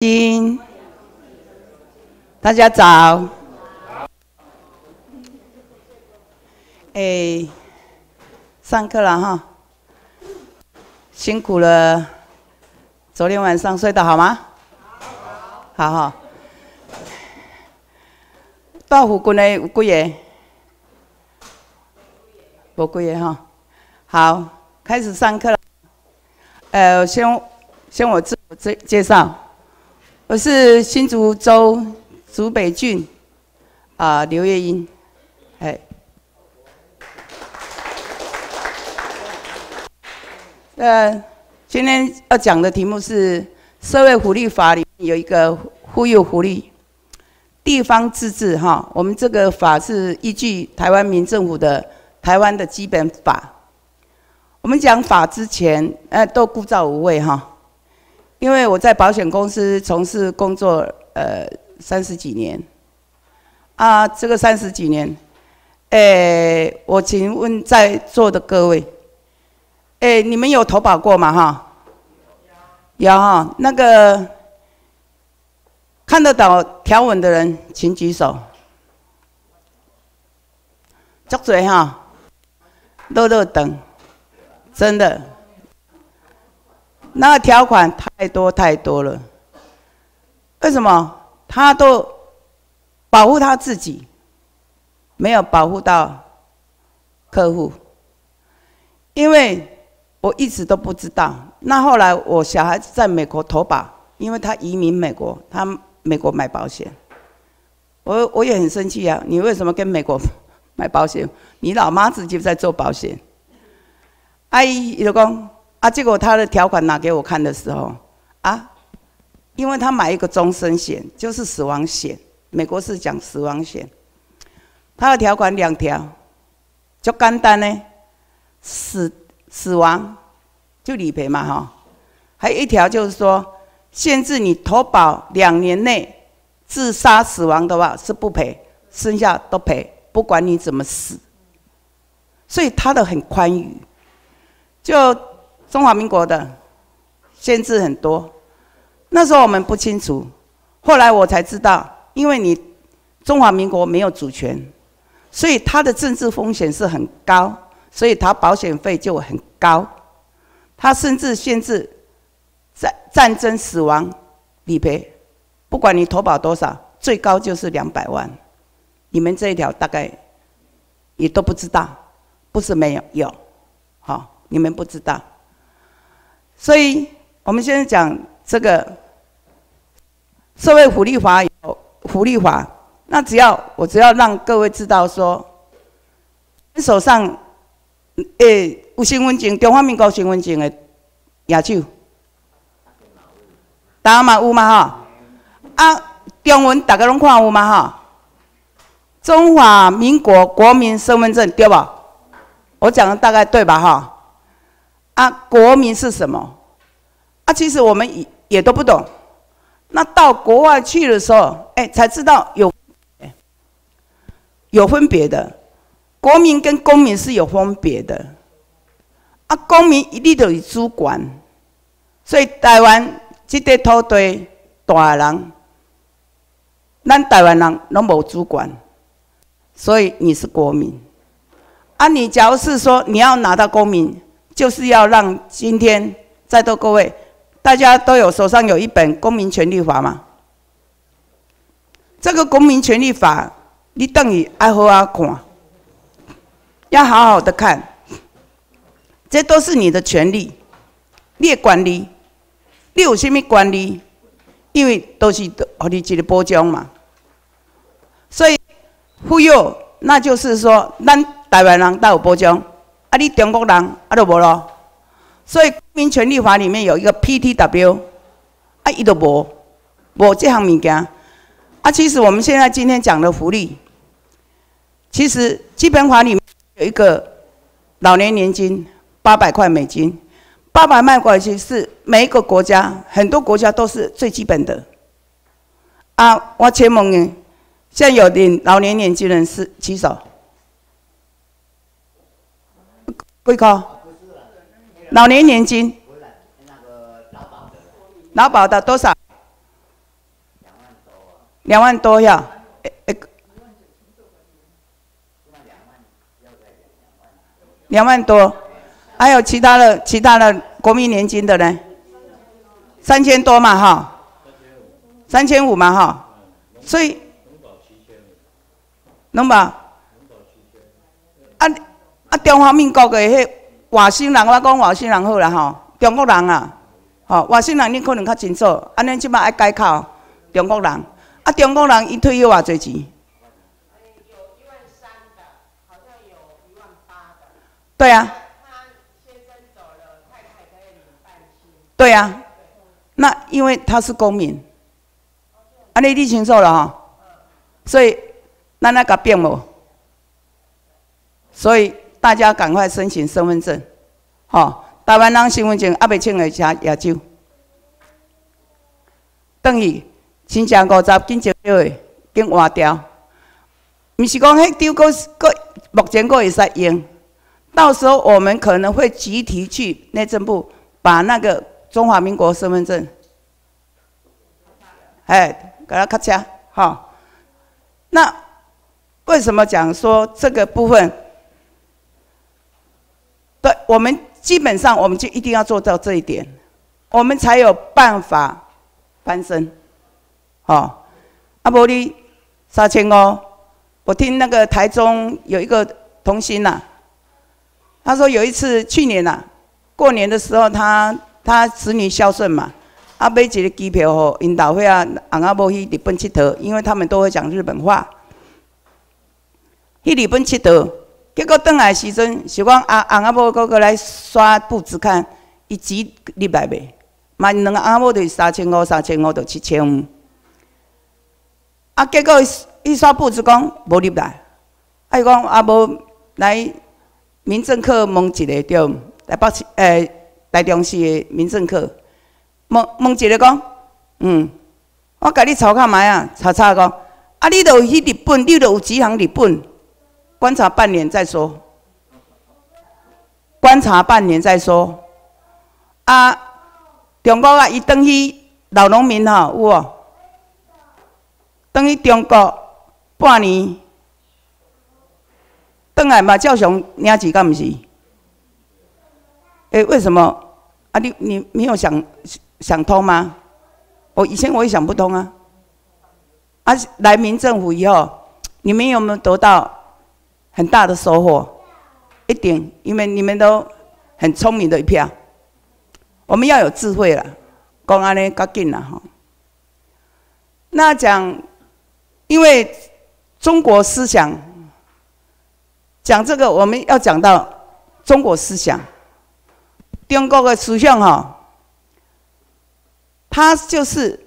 亲，大家早。哎，上课了哈，辛苦了。昨天晚上睡得好吗？好好。到虎棍的有几个？无几个哈。好，开始上课了。呃，先先我自我介介绍。我是新竹州竹北郡啊，刘月英，哎，呃，今天要讲的题目是社会福利法里有一个忽悠福利地方自治哈，我们这个法是依据台湾民政府的台湾的基本法。我们讲法之前，呃，都枯燥无味哈。因为我在保险公司从事工作，呃，三十几年，啊，这个三十几年，哎，我请问在座的各位，哎，你们有投保过吗？哈，有哈，那个看得到条文的人，请举手。张嘴哈，乐乐等，真的。那个条款太多太多了，为什么他都保护他自己，没有保护到客户？因为我一直都不知道。那后来我小孩子在美国投保，因为他移民美国，他美国买保险，我我也很生气啊！你为什么跟美国买保险？你老妈自己在做保险，阿姨老公。啊！结果他的条款拿给我看的时候，啊，因为他买一个终身险，就是死亡险，美国是讲死亡险，他的条款两条，就简单呢，死死亡就理赔嘛哈，还有一条就是说，限制你投保两年内自杀死亡的话是不赔，剩下都赔，不管你怎么死，所以他的很宽裕，就。中华民国的限制很多，那时候我们不清楚，后来我才知道，因为你中华民国没有主权，所以它的政治风险是很高，所以它保险费就很高，它甚至限制战战争死亡理赔，不管你投保多少，最高就是两百万。你们这一条大概也都不知道，不是没有有，好，你们不知道。所以，我们现在讲这个社会福利法有福利法，那只要我只要让各位知道说，手上诶有身份证，中华民国身份证的亚手，大家嘛有嘛哈？啊，中文大家拢看有嘛哈？中华民国国民身份证对吧？我讲的大概对吧哈？啊，国民是什么？啊，其实我们也也都不懂。那到国外去的时候，哎，才知道有有分别的。国民跟公民是有分别的。啊，公民一定得有主管，所以台湾这块土地大人，咱台湾人拢无主管，所以你是国民。啊，你假如是说你要拿到公民。就是要让今天在座各位，大家都有手上有一本《公民权利法》吗？这个《公民权利法》，你等于爱好啊看，要好好的看，这都是你的权利，你管理，你有什么管理？因为都是和你这个保障嘛。所以，忽悠，那就是说，咱台湾人都有保障。啊，你中国人啊，都无咯。所以《公民权利法》里面有一个 PTW，啊，伊都无，无这项物件。啊，其实我们现在今天讲的福利，其实基本法里面有一个老年年金八百块美金，八百块美金是每一个国家很多国家都是最基本的。啊，我请问你，现在有领老年年金人士举手。贵靠老年年金，劳保的多少？两万多呀，两万多，还有其他的其他的国民年金的呢？三千多嘛哈，三千五嘛哈，所以能保？啊！中华民国的迄外省人，我讲外省人好啦吼，中国人啊，吼外省人你可能较清楚，安尼即摆爱改口中国人，啊中国人伊退休偌侪钱？对啊。对啊。那因为他是公民，安尼你清楚了哈，所以咱那个变无，所以大家赶快申请身份证，吼，台湾人身份证还未请的车亚洲，等于新疆五十紧接着的紧换掉，毋是讲迄丢个个目前个会使用，到时候我们可能会集体去内政部把那个。中华民国身份证，哎，给他咔嚓，好。那为什么讲说这个部分？对，我们基本上我们就一定要做到这一点，我们才有办法翻身。好，阿伯利三千哦，我听那个台中有一个童心呐，他说有一次去年呐，过年的时候他。他子女孝顺嘛，阿买一个机票吼，引导会啊，昂阿无去日本佚佗，因为他们都会讲日本话。去日本佚佗，结果转来时阵是讲阿昂阿无哥哥来刷簿子看，伊钱入来未？嘛两个阿无就是三千五，三千五就七千五。啊，结果伊刷簿子讲无入来，啊伊讲阿无来民政课问一个着来北市诶。台中市的民政课，问问一个讲，嗯，我甲你查看卖啊，查查讲，啊，你著去日本，你著有几行日本，观察半年再说，观察半年再说。啊，中国啊，伊等于老农民吼，有无？等于中国半年，转来嘛照常领钱，敢毋是？哎，为什么？啊，你你没有想想通吗？我以前我也想不通啊。啊，来民政府以后，你们有没有得到很大的收获？一点，因为你们都很聪明的一票。我们要有智慧了，讲安呢较紧了哈。那讲，因为中国思想，讲这个我们要讲到中国思想。中国的思想哈，它就是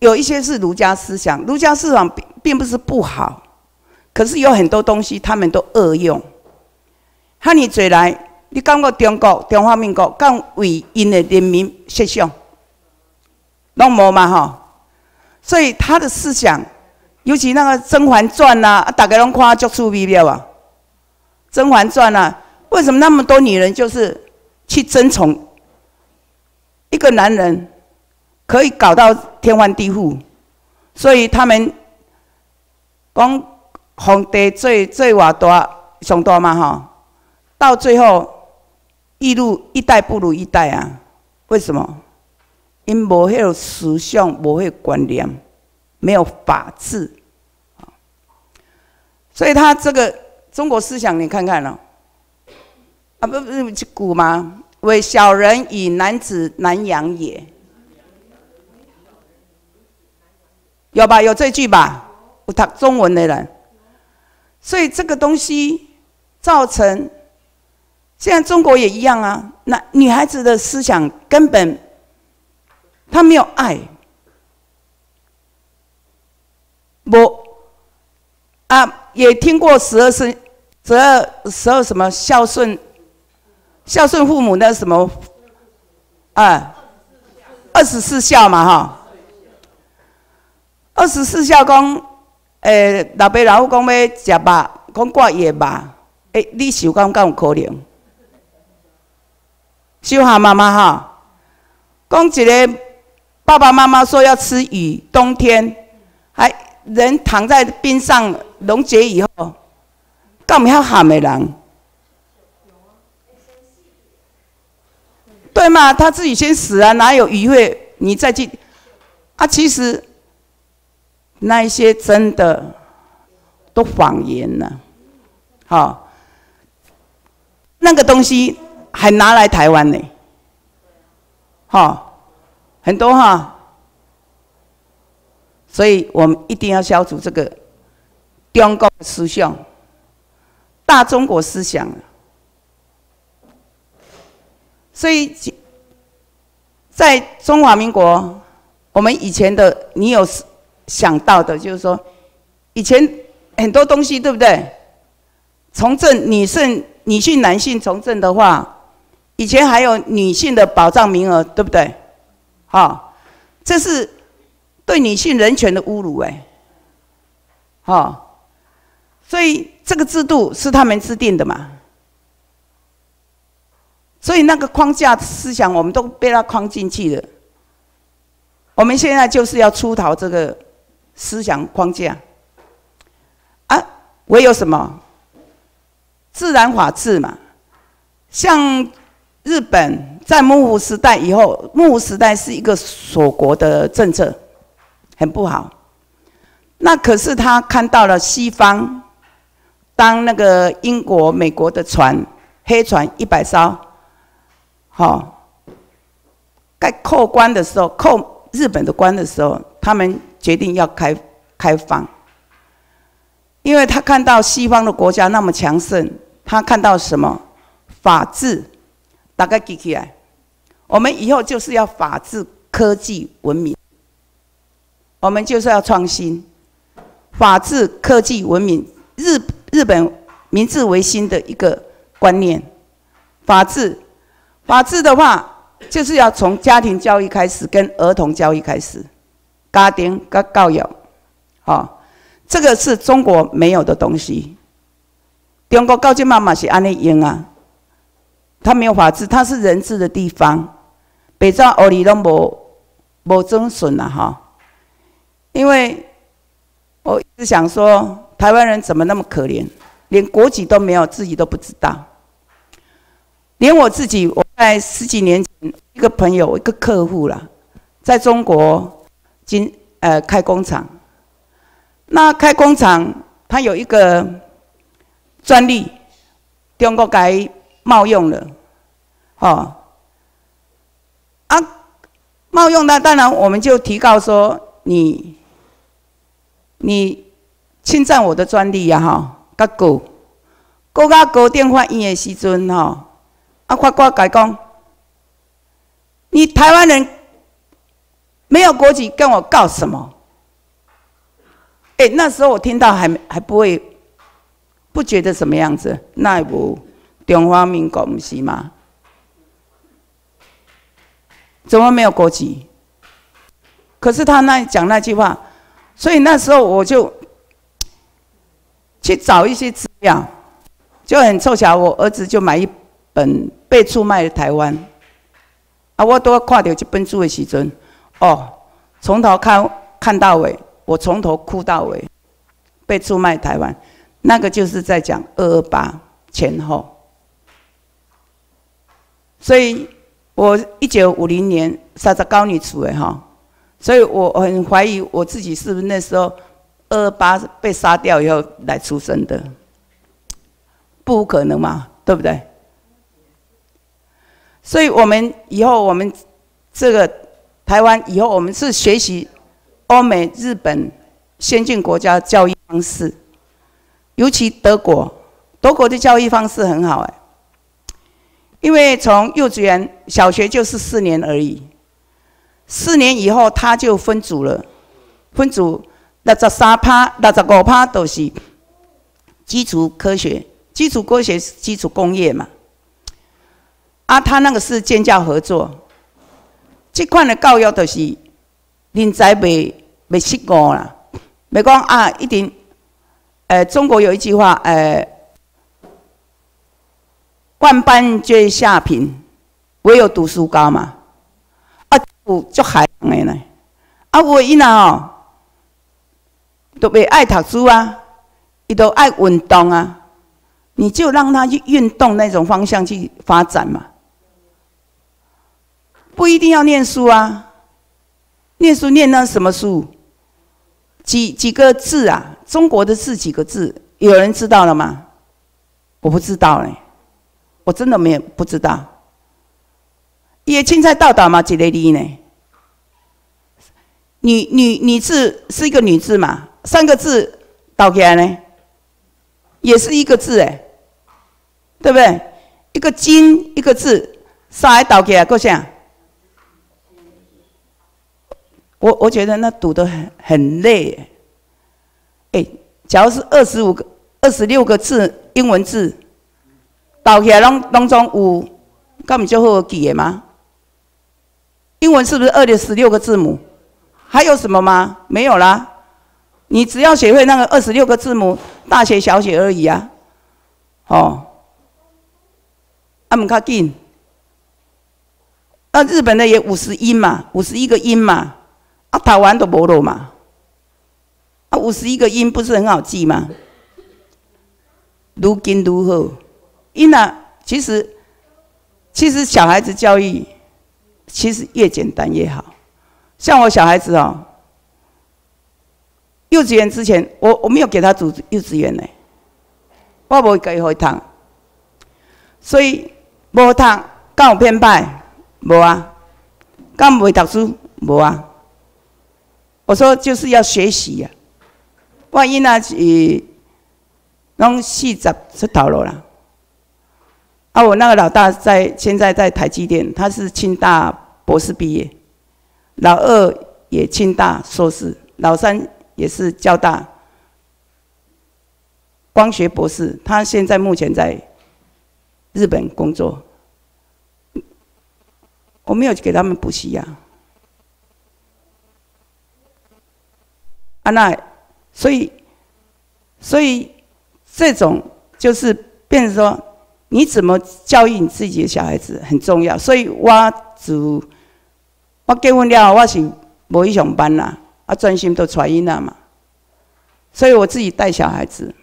有一些是儒家思想，儒家思想并并不是不好，可是有很多东西他们都恶用。哈，你嘴来，你讲过中国中华民国讲为因的人民设想，拢无嘛哈？所以他的思想，尤其那个《甄嬛传》呐，大家拢看足趣味了啊，《甄嬛传》呐，为什么那么多女人就是？去争宠一个男人，可以搞到天翻地覆，所以他们讲皇帝最最瓦大上大嘛哈，到最后一路一代不如一代啊！为什么？因无迄个思想，无迄个观念，没有法治所以他这个中国思想，你看看了。啊，不不是句古吗？为小人以男子难养也，有吧？有这句吧？有读中文的人，所以这个东西造成，现在中国也一样啊。那女孩子的思想根本，她没有爱，我啊也听过十二生、十二、十二什么孝顺。孝顺父母那什么，啊，二十四孝嘛哈，二十四孝公，诶，老爸老母讲要食肉，讲挂叶肉，诶，你想讲敢有可能？小下妈妈哈，讲一个爸爸妈妈说要吃鱼，冬天还人躺在冰上溶解以后，干嘛要喊的人？对嘛？他自己先死啊，哪有鱼会你再去？啊，其实那一些真的都谎言了。好，那个东西还拿来台湾呢。好，很多哈，所以我们一定要消除这个中国思想、大中国思想。所以，在中华民国，我们以前的你有想到的，就是说，以前很多东西，对不对？从政女性、女性、男性从政的话，以前还有女性的保障名额，对不对？好，这是对女性人权的侮辱，哎，好，所以这个制度是他们制定的嘛？所以那个框架思想，我们都被他框进去了。我们现在就是要出逃这个思想框架。啊，唯有什么？自然法治嘛。像日本在幕府时代以后，幕府时代是一个锁国的政策，很不好。那可是他看到了西方，当那个英国、美国的船，黑船一百艘。好，该扣关的时候，扣日本的关的时候，他们决定要开开放，因为他看到西方的国家那么强盛，他看到什么？法治，大概记起来，我们以后就是要法治、科技、文明，我们就是要创新，法治、科技、文明，日日本明治维新的一个观念，法治。法治的话，就是要从家庭教育开始，跟儿童教育开始，家庭跟教育，好，这个是中国没有的东西。中国高级妈妈是安尼用啊，他没有法治，他是人治的地方，北朝欧里都无无遵循了哈。因为我一直想说，台湾人怎么那么可怜，连国籍都没有，自己都不知道。连我自己，我在十几年前，一个朋友，一个客户啦，在中国经呃开工厂。那开工厂，他有一个专利，中国该冒用了，哦，啊，冒用那当然我们就提告说你，你侵占我的专利呀，哈，甲告，告甲高电法院的时阵，哈。啊！法官改讲，你台湾人没有国籍，跟我告什么？哎，那时候我听到还还不会，不觉得什么样子。那不中华民国不是吗？怎么没有国籍？可是他那讲那句话，所以那时候我就去找一些资料，就很凑巧，我儿子就买一。本被出卖的台湾，啊！我都看到这本书的时阵，哦，从头看看到尾，我从头哭到尾。被出卖台湾，那个就是在讲二二八前后。所以我一九五零年杀在高女出的哈，所以我很怀疑我自己是不是那时候二二八被杀掉以后来出生的，不可能嘛，对不对？所以，我们以后我们这个台湾以后，我们是学习欧美、日本先进国家教育方式，尤其德国，德国的教育方式很好哎，因为从幼稚园、小学就是四年而已，四年以后他就分组了，分组六十三趴、六十五趴都是基础科学，基础科学是基础工业嘛。啊，他那个是建教合作，这款的教育就是，人才未未失误啦。没讲啊，一定，呃，中国有一句话，呃，万般皆下品，唯有读书高嘛。啊，有足海洋的呢。啊，有伊呐哦，都袂爱读书啊，伊都爱运动啊，你就让他去运动那种方向去发展嘛，不一定要念书啊，念书念那什么书？几几个字啊？中国的字几个字？有人知道了吗？我不知道嘞，我真的没有不知道。也青菜倒倒嘛，几个字呢？女女女字是一个女字嘛？三个字倒起来呢，也是一个字哎，对不对？一个金一个字，三来倒起来够像？我我觉得那读的很很累哎，假如是二十五个、二十六个字英文字，倒起来拢当中有，根本就好记的吗？英文是不是二的十六个字母？还有什么吗？没有啦。你只要学会那个二十六个字母，大写小写而已啊。哦，阿姆卡金，那日本的也五十音嘛，五十一个音嘛。啊，台湾都无了嘛。啊，五十一个音不是很好记吗？如今如何？音呢？其实，其实小孩子教育，其实越简单越好。像我小孩子哦，幼稚园之前，我我没有给他读幼稚园呢，我无给他读，所以无读，敢有偏派？无啊，敢会读书？无啊。我说就是要学习呀，万一呢？是弄四十出头了啦。啊，我那个老大在现在在台积电，他是清大博士毕业。老二也清大硕士，老三也是交大光学博士。他现在目前在日本工作。我没有给他们补习呀。啊，啊那所以所以这种就是变成说，你怎么教育你自己的小孩子很重要。所以我主。我结婚了，我是无去上班啦，啊，专心都传音啦嘛。所以我自己带小孩子，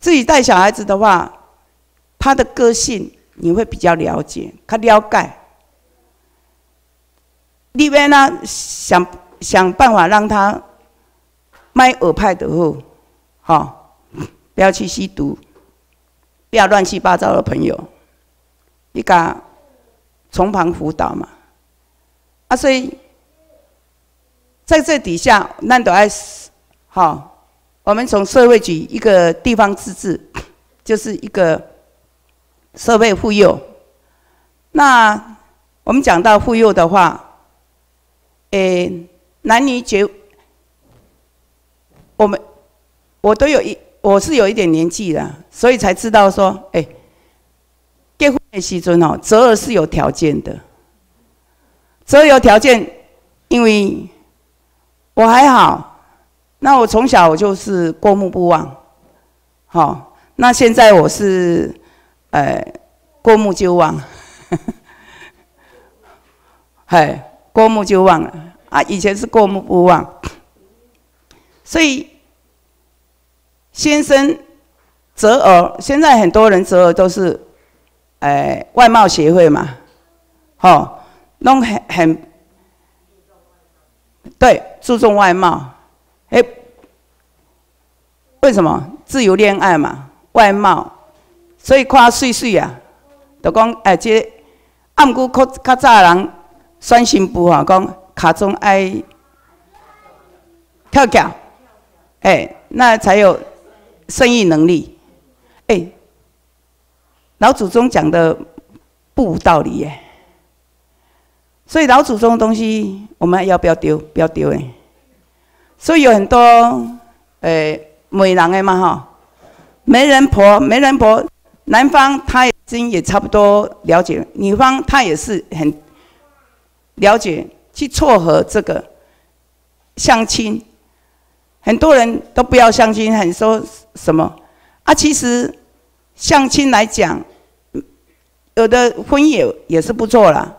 自己带小孩子的话，他的个性你会比较了解，他了解。另外呢，想想办法让他卖耳派的后，好，不要去吸毒，不要乱七八糟的朋友，你讲。从旁辅导嘛，啊，所以在这底下，那都爱好，我们从社会局一个地方自治，就是一个社会妇幼。那我们讲到妇幼的话，诶，男女结，我们我都有一，我是有一点年纪的，所以才知道说，哎。结婚的时阵哦，择偶是有条件的。择偶有条件，因为我还好，那我从小我就是过目不忘，好，那现在我是，呃，过目就忘，嗨，过目就忘了啊，以前是过目不忘，所以先生择偶，现在很多人择偶都是。哎，外貌协会嘛，吼，弄很很，对，注重外貌，哎，为什么自由恋爱嘛？外貌，所以看岁岁啊，就讲哎，这暗古较较早人选新妇啊，讲卡中爱跳脚，哎，那才有生育能力，哎。老祖宗讲的不无道理耶，所以老祖宗的东西我们要不要丢？不要丢哎。所以有很多诶美人的嘛哈，媒人婆、媒人婆，男方他已经也差不多了解，女方他也是很了解，去撮合这个相亲。很多人都不要相亲，很说什么啊？其实。相亲来讲，有的婚也也是不错了。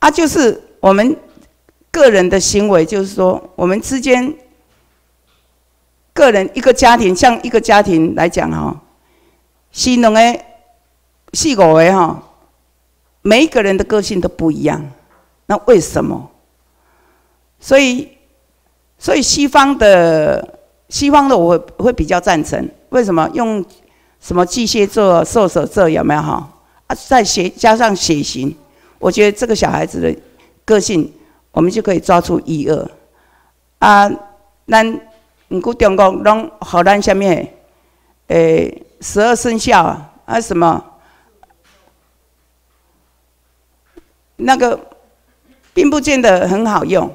啊，就是我们个人的行为，就是说我们之间个人一个家庭，像一个家庭来讲哈，是两个、四五个哈，每一个人的个性都不一样。那为什么？所以，所以西方的西方的我会会比较赞成。为什么用什么巨蟹座、射手座有没有哈？啊，再写加上血型，我觉得这个小孩子的个性。我们就可以抓出一二啊！咱唔过中国拢好咱下面诶十二生肖啊啊什么那个并不见得很好用，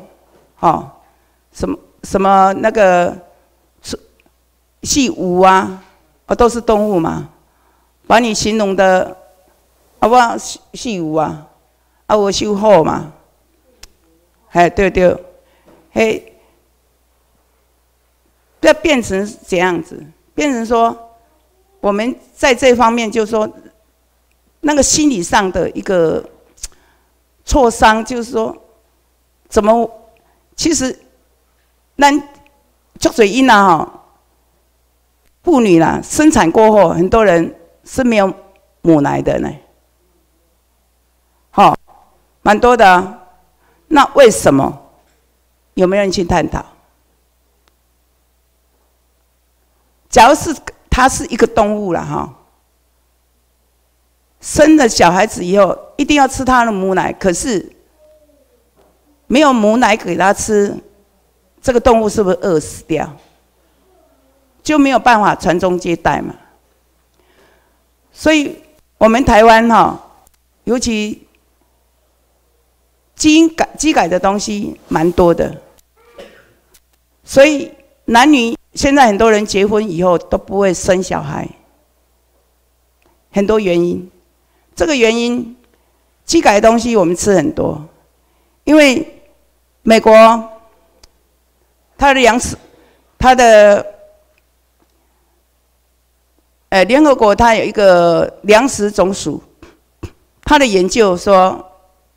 哦，什么什么那个是细五啊，啊都是动物嘛，把你形容的啊不细细五啊啊我修好嘛。哎，对对，嘿，要变成这样子，变成说，我们在这方面就是说，那个心理上的一个挫伤，就是说，怎么，其实，那做水婴啊，哈，妇女啦，生产过后，很多人是没有母奶的呢，好，蛮多的。那为什么？有没有人去探讨？假如是它是一个动物了哈，生了小孩子以后一定要吃他的母奶，可是没有母奶给他吃，这个动物是不是饿死掉？就没有办法传宗接代嘛？所以我们台湾哈，尤其。基因改、基改的东西蛮多的，所以男女现在很多人结婚以后都不会生小孩，很多原因。这个原因，基改的东西我们吃很多，因为美国它的粮食，它的，呃，联合国它有一个粮食总署，它的研究说，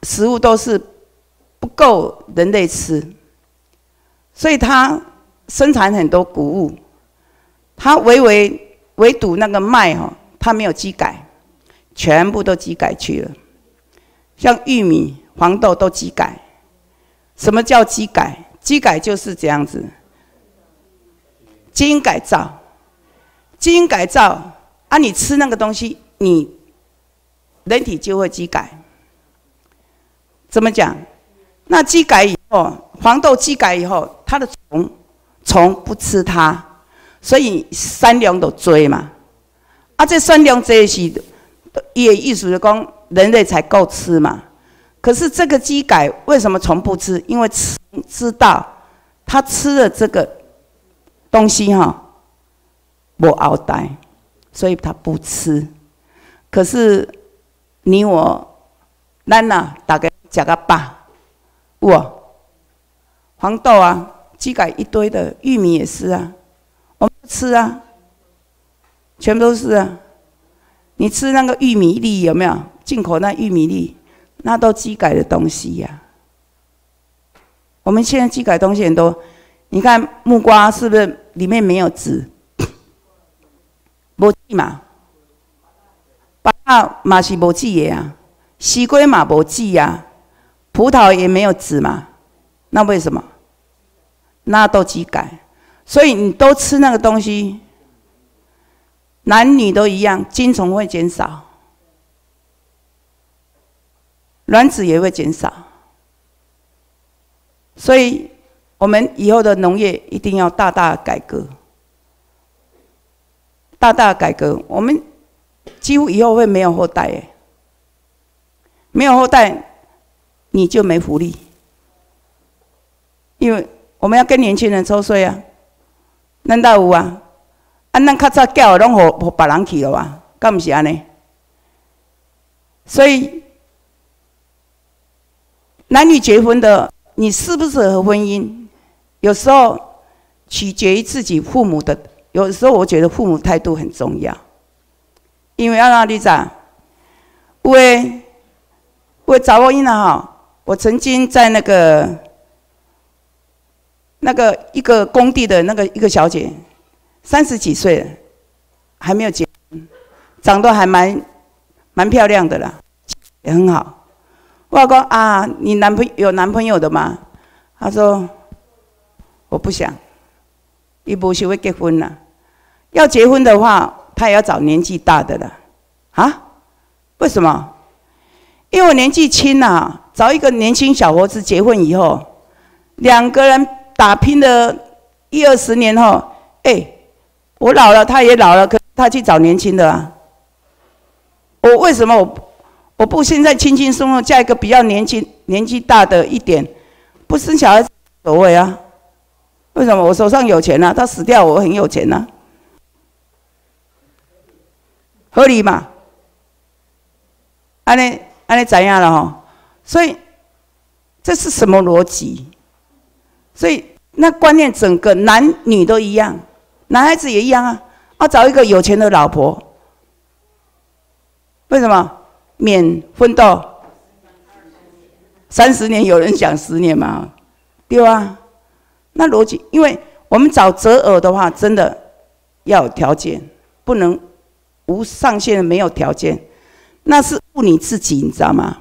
食物都是。不够人类吃，所以它生产很多谷物，它唯唯唯独那个麦哈，它没有机改，全部都机改去了。像玉米、黄豆都机改。什么叫机改？机改就是这样子，基因改造，基因改造啊！你吃那个东西，你人体就会机改。怎么讲？那机改以后，黄豆机改以后，它的虫虫不吃它，所以三两都追嘛。啊，这三两这是也意思是讲人类才够吃嘛。可是这个鸡改为什么从不吃？因为吃知道它吃了这个东西哈，不熬呆，所以它不吃。可是你我，咱呐大概食个吧？我，黄豆啊，鸡改一堆的，玉米也是啊，我们吃啊，全部都是啊。你吃那个玉米粒有没有？进口那玉米粒，那都鸡改的东西呀。我们现在鸡改东西很多，你看木瓜是不是里面没有籽？无籽嘛，芭乐嘛是无籽的啊，西瓜嘛无籽呀。葡萄也没有籽嘛，那为什么？那都机改，所以你都吃那个东西，男女都一样，精虫会减少，卵子也会减少，所以我们以后的农业一定要大大改革，大大改革，我们几乎以后会没有后代诶，没有后代。你就没福利，因为我们要跟年轻人抽税啊，难道有啊？啊，咱较早教拢互互别人去了哇，敢毋是安尼？所以男女结婚的，你适不适合婚姻，有时候取决于自己父母的。有时候我觉得父母态度很重要，因为要让你咋？为为找我因啊哈。我曾经在那个那个一个工地的那个一个小姐，三十几岁了，还没有结婚，长得还蛮蛮漂亮的啦，也很好。我讲啊，你男朋友有男朋友的吗？他说我不想，一不是会结婚了。要结婚的话，他也要找年纪大的了。啊？为什么？因为我年纪轻呐，找一个年轻小伙子结婚以后，两个人打拼了一二十年后，哎，我老了，他也老了，可他去找年轻的啊。我为什么我我不现在轻轻松松嫁一个比较年轻、年纪大的一点，不生小孩子所谓啊？为什么我手上有钱呢？他死掉，我很有钱呢，合理嘛？安尼安尼怎样了哈？所以这是什么逻辑？所以那观念整个男女都一样，男孩子也一样啊，要找一个有钱的老婆。为什么免奋斗三十年？有人讲十年嘛？对啊，那逻辑，因为我们找择偶的话，真的要有条件，不能无上限，没有条件。那是误你自己，你知道吗？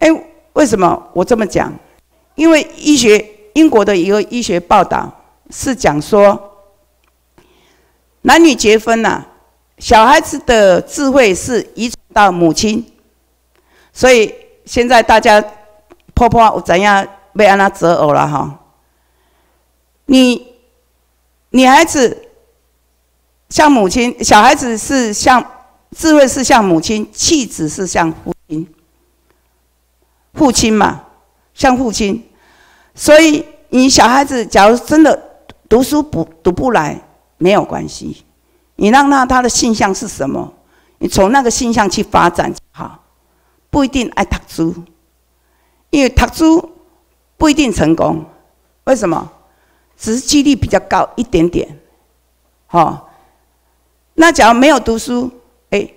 哎，为什么我这么讲？因为医学英国的一个医学报道是讲说，男女结婚呐，小孩子的智慧是遗传到母亲，所以现在大家婆婆怎样被安娜择偶了哈？你女孩子像母亲，小孩子是像。智慧是像母亲，气质是像父亲，父亲嘛，像父亲。所以你小孩子，假如真的读书不读不来，没有关系，你让他他的性向是什么，你从那个性向去发展好，不一定爱读书，因为读书不一定成功。为什么？只是几率比较高一点点。好，那假如没有读书。哎，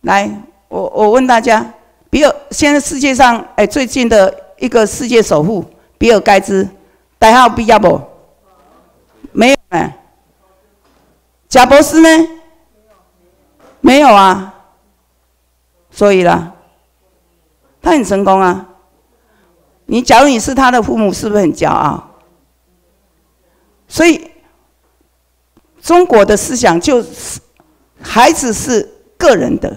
来，我我问大家，比尔现在世界上哎最近的一个世界首富比尔盖茨，代号比亚不？没有哎。贾博士呢？没有啊。所以啦，他很成功啊。你假如你是他的父母，是不是很骄傲？所以中国的思想就是孩子是。个人的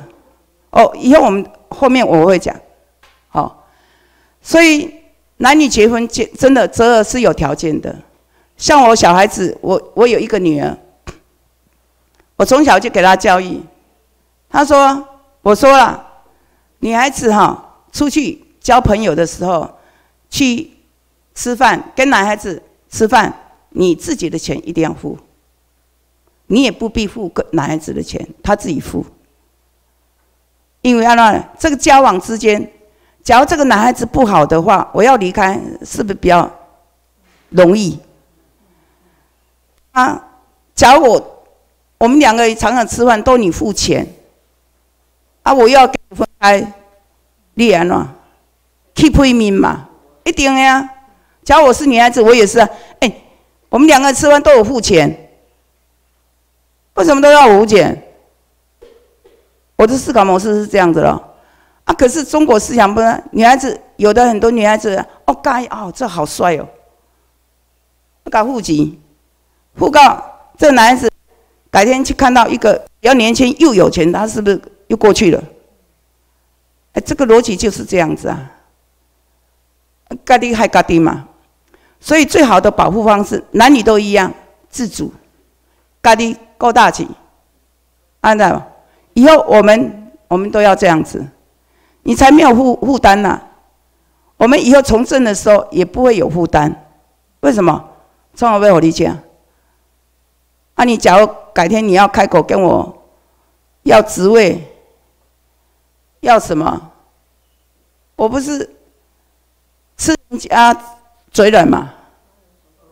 哦，以后我们后面我会讲，好，所以男女结婚结真的择偶是有条件的。像我小孩子，我我有一个女儿，我从小就给他教育，他说我说了，女孩子哈出去交朋友的时候，去吃饭跟男孩子吃饭，你自己的钱一定要付，你也不必付个男孩子的钱，他自己付。因为按照这个交往之间，假如这个男孩子不好的话，我要离开是不是比较容易？啊，假如我我们两个常常吃饭都你付钱，啊，我要跟分开，你安怎？keep 一面嘛，一定呀。假如我是女孩子，我也是啊。哎，我们两个吃饭都有付钱，为什么都要我付钱？我的思考模式是这样子了，啊，可是中国思想不能女孩子有的很多女孩子哦，该哦，这好帅哦，搞户籍，户告这男孩子白天去看到一个比较年轻又有钱，他是不是又过去了？哎，这个逻辑就是这样子啊，嘎滴还嘎滴嘛，所以最好的保护方式，男女都一样，自主，嘎滴够大气，按照。以后我们我们都要这样子，你才没有负负担呐。我们以后从政的时候也不会有负担，为什么？从我为我理解。那你假如改天你要开口跟我要职位，要什么？我不是吃人家嘴软嘛，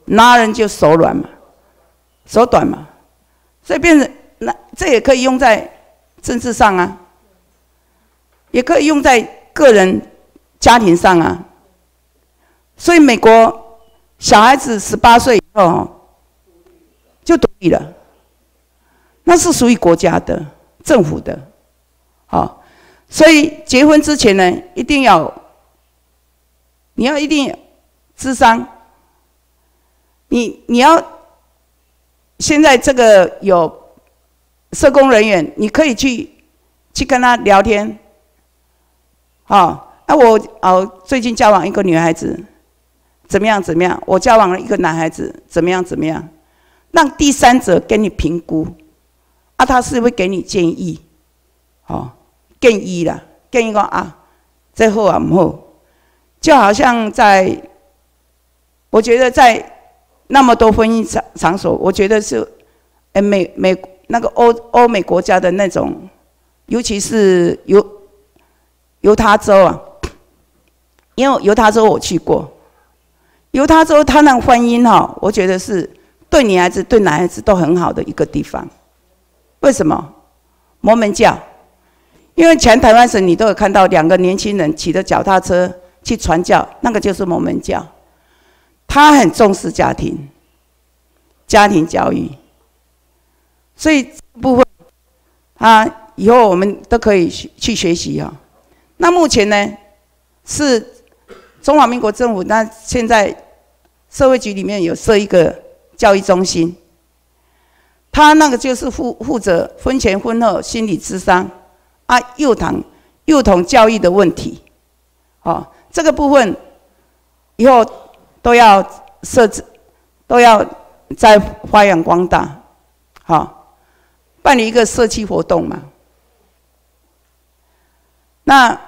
拿人就手软嘛，手短嘛，所以变成那这也可以用在。政治上啊，也可以用在个人、家庭上啊。所以美国小孩子十八岁以后了，那是属于国家的、政府的，好，所以结婚之前呢，一定要你要一定智商，你你要现在这个有社工人员，你可以去去跟他聊天，好，那我哦最近交往一个女孩子。怎么样？怎么样？我交往了一个男孩子，怎么样？怎么样？让第三者给你评估，啊，他是会给你建议，哦，建议了，建议说啊，最后啊，唔好，就好像在，我觉得在那么多婚姻场场所，我觉得是，哎，美美那个欧欧美国家的那种，尤其是犹犹他州啊，因为犹他州我去过。犹他州，他那婚姻哈，我觉得是对女孩子、对男孩子都很好的一个地方。为什么？摩门教，因为全台湾省你都有看到两个年轻人骑着脚踏车去传教，那个就是摩门教。他很重视家庭、家庭教育，所以部分啊，以后我们都可以去去学习哈。那目前呢，是中华民国政府，那现在。社会局里面有设一个教育中心，他那个就是负负责婚前婚后心理咨商啊幼童幼童教育的问题，哦，这个部分以后都要设置，都要再发扬光大，好，办理一个社区活动嘛。那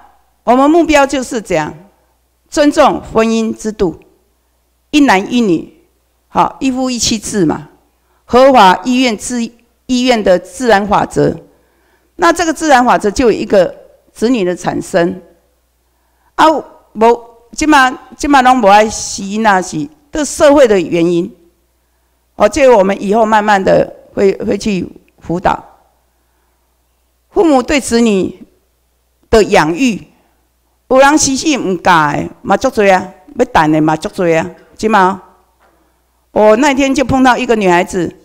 我们目标就是这样，尊重婚姻制度。一男一女，好，一夫一妻制嘛，合法医院自医院的自然法则。那这个自然法则就有一个子女的产生。啊，无，即嘛即嘛拢无爱吸那是都社会的原因。哦，这我们以后慢慢的会会去辅导。父母对子女的养育，有人死死唔教的嘛足多啊，要等的嘛足多啊。金毛，我那天就碰到一个女孩子，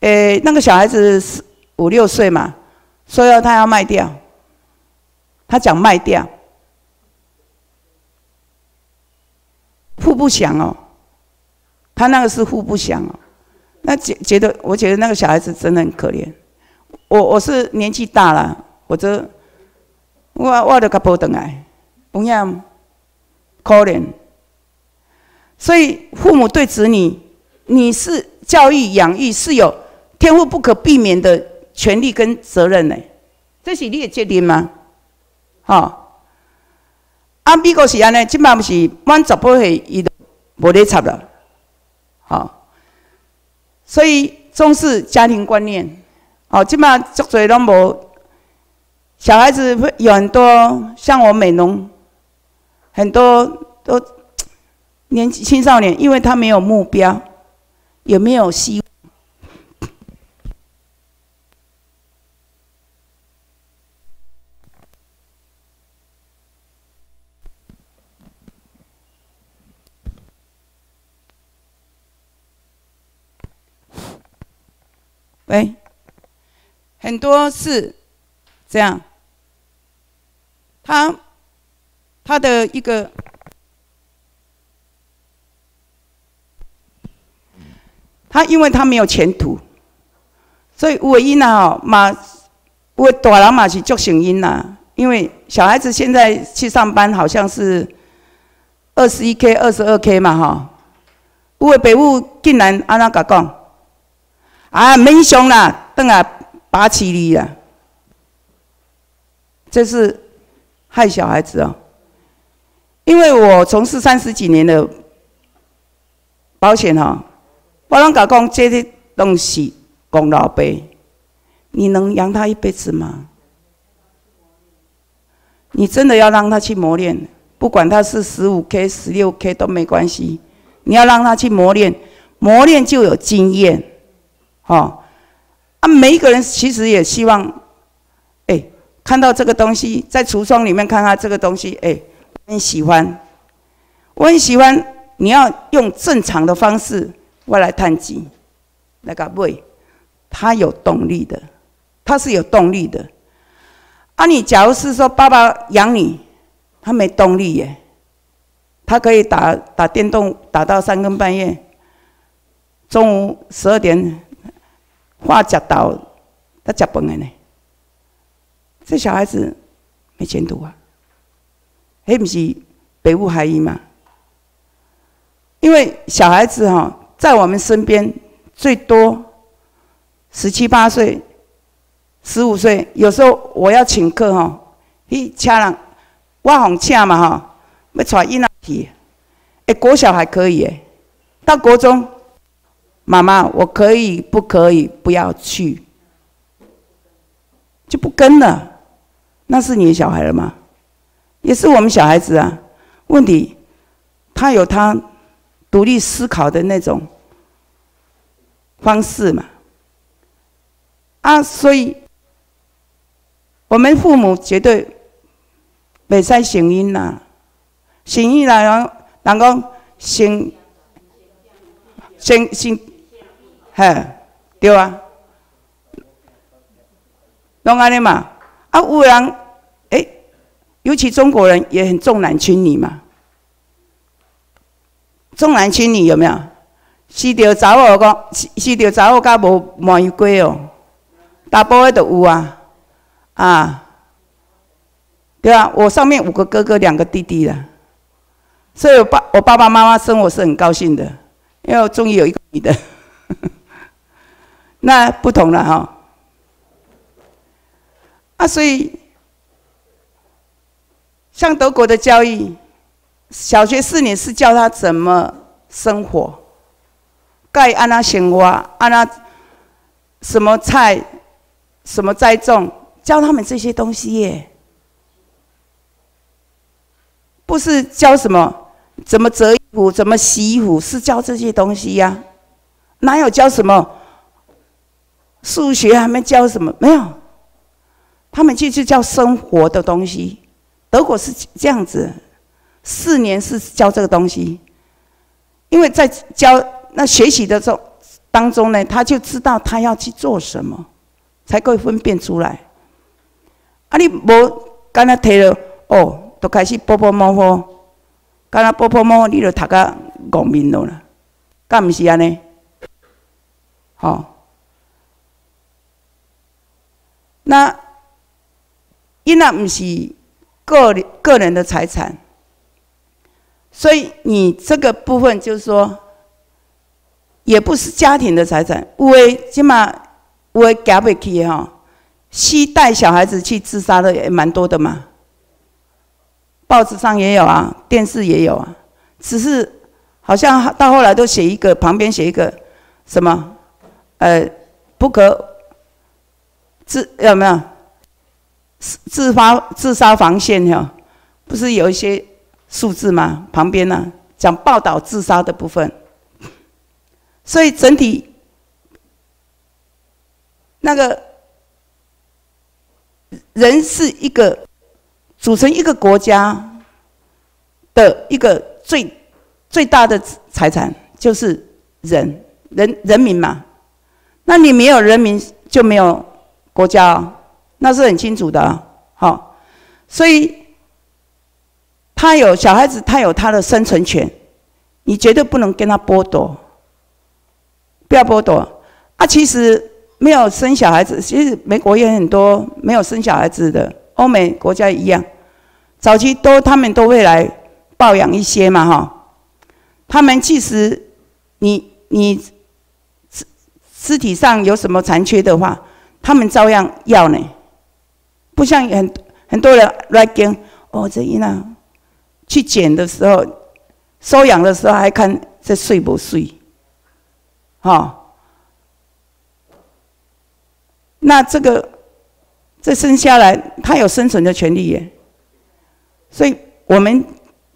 诶，那个小孩子是五六岁嘛，说要他要卖掉，他讲卖掉，互不详哦，他那个是互不详哦，那觉觉得，我觉得那个小孩子真的很可怜，我我是年纪大了，或者我我就甲抱回来，有影可怜。所以，父母对子女，你是教育养育是有天赋不可避免的权利跟责任呢。这是你的决定吗？好，啊，美国是安尼，即摆不是满十八岁伊都无咧插了。好，所以重视家庭观念。哦，即摆足侪拢无，小孩子会有很多像我美农，很多都。年轻青少年，因为他没有目标，也没有希望。喂，很多是这样，他他的一个。他因为他没有前途，所以唯一呢，嘛，我大人嘛是做成因呐。因为小孩子现在去上班，好像是二十一 k、二十二 k 嘛，哈。有的父母竟然安那甲讲，啊，没上啦，等下拔起你啦，这是害小孩子哦。因为我从事三十几年的保险哈。我拢甲讲，这些东西功劳辈，你能养他一辈子吗？你真的要让他去磨练，不管他是十五 K、十六 K 都没关系，你要让他去磨练，磨练就有经验，哦。啊，每一个人其实也希望，哎，看到这个东西在橱窗里面看到这个东西，哎，很喜欢，我很喜欢你要用正常的方式，我来探机，那个喂，他有动力的，他是有动力的。啊，你假如是说爸爸养你，他没动力耶，他可以打打电动打到三更半夜，中午十二点，话讲到他吃饭的呢。这小孩子没前途啊，还不是北部孩子嘛？因为小孩子哈，在我们身边最多十七八岁、十五岁，有时候我要请客哈，一请人，我哄请嘛哈，要带囡仔去，哎，国小还可以哎，到国中，妈妈，我可以不可以不要去？就不跟了，那是你的小孩了吗？也是我们小孩子啊。问题，他有他。独立思考的那种方式嘛，啊，所以我们父母绝对未使成因啦，成因来讲，人讲先先先，嘿，对啊，懂安尼嘛？啊，有人哎，尤其中国人也很重男轻女嘛。重男轻女有没有？是着查某讲，是是着查某甲无满意过哦，大部分都有啊，啊，对啊，我上面五个哥哥，两个弟弟了，所以我爸我爸爸妈妈生我是很高兴的，因为我终于有一个女的，那不同了哈，啊，所以像德国的教育。小学四年是教他怎么生活，该安那生活，安那什么菜，什么栽种，教他们这些东西耶。不是教什么怎么折衣服，怎么洗衣服，是教这些东西呀。哪有教什么数学，还没教什么？没有，他们就是教生活的东西。德国是这样子。四年是教这个东西，因为在教那学习的中当中呢，他就知道他要去做什么，才可以分辨出来。啊，你无干那提了哦，都开始波波摸摸，干那波波摸摸，你就读个国民了啦，干唔是安尼？好，那因那唔是个人个人的财产。所以你这个部分就是说，也不是家庭的财产。因为，起码有诶，夹不起哈。西带小孩子去自杀的也蛮多的嘛。报纸上也有啊，电视也有啊。只是好像到后来都写一个，旁边写一个什么，呃，不可自有没有自自发自杀防线哈？不是有一些。数字吗？旁边呢讲报道自杀的部分，所以整体那个人是一个组成一个国家的一个最最大的财产，就是人人人民嘛。那你没有人民就没有国家，那是很清楚的。好，所以。他有小孩子，他有他的生存权，你绝对不能跟他剥夺，不要剥夺。啊，其实没有生小孩子，其实美国也很多没有生小孩子的，欧美国家一样，早期都他们都会来抱养一些嘛，哈。他们即使你你肢肢体上有什么残缺的话，他们照样要呢，不像很很多人来跟哦这一那。去捡的时候，收养的时候还看这睡不睡，哈。那这个这生下来，他有生存的权利耶。所以我们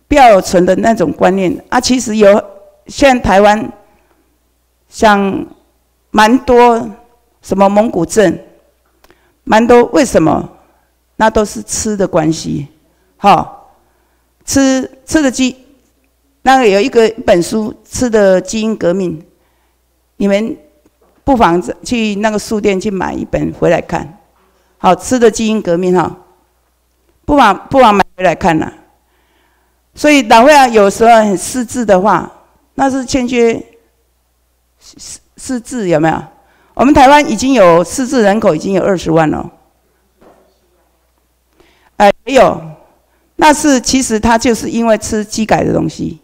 不要存的那种观念啊。其实有，现在台湾像蛮多什么蒙古镇，蛮多为什么？那都是吃的关系，哈。吃吃的鸡，那个有一个一本书《吃的基因革命》，你们不妨去那个书店去买一本回来看。好，吃的基因革命哈，不妨不妨买回来看呐。所以老会啊，有时候很失智的话，那是欠缺失失智有没有？我们台湾已经有失智人口已经有二十万了。哎，没有，那是其实他就是因为吃鸡改的东西。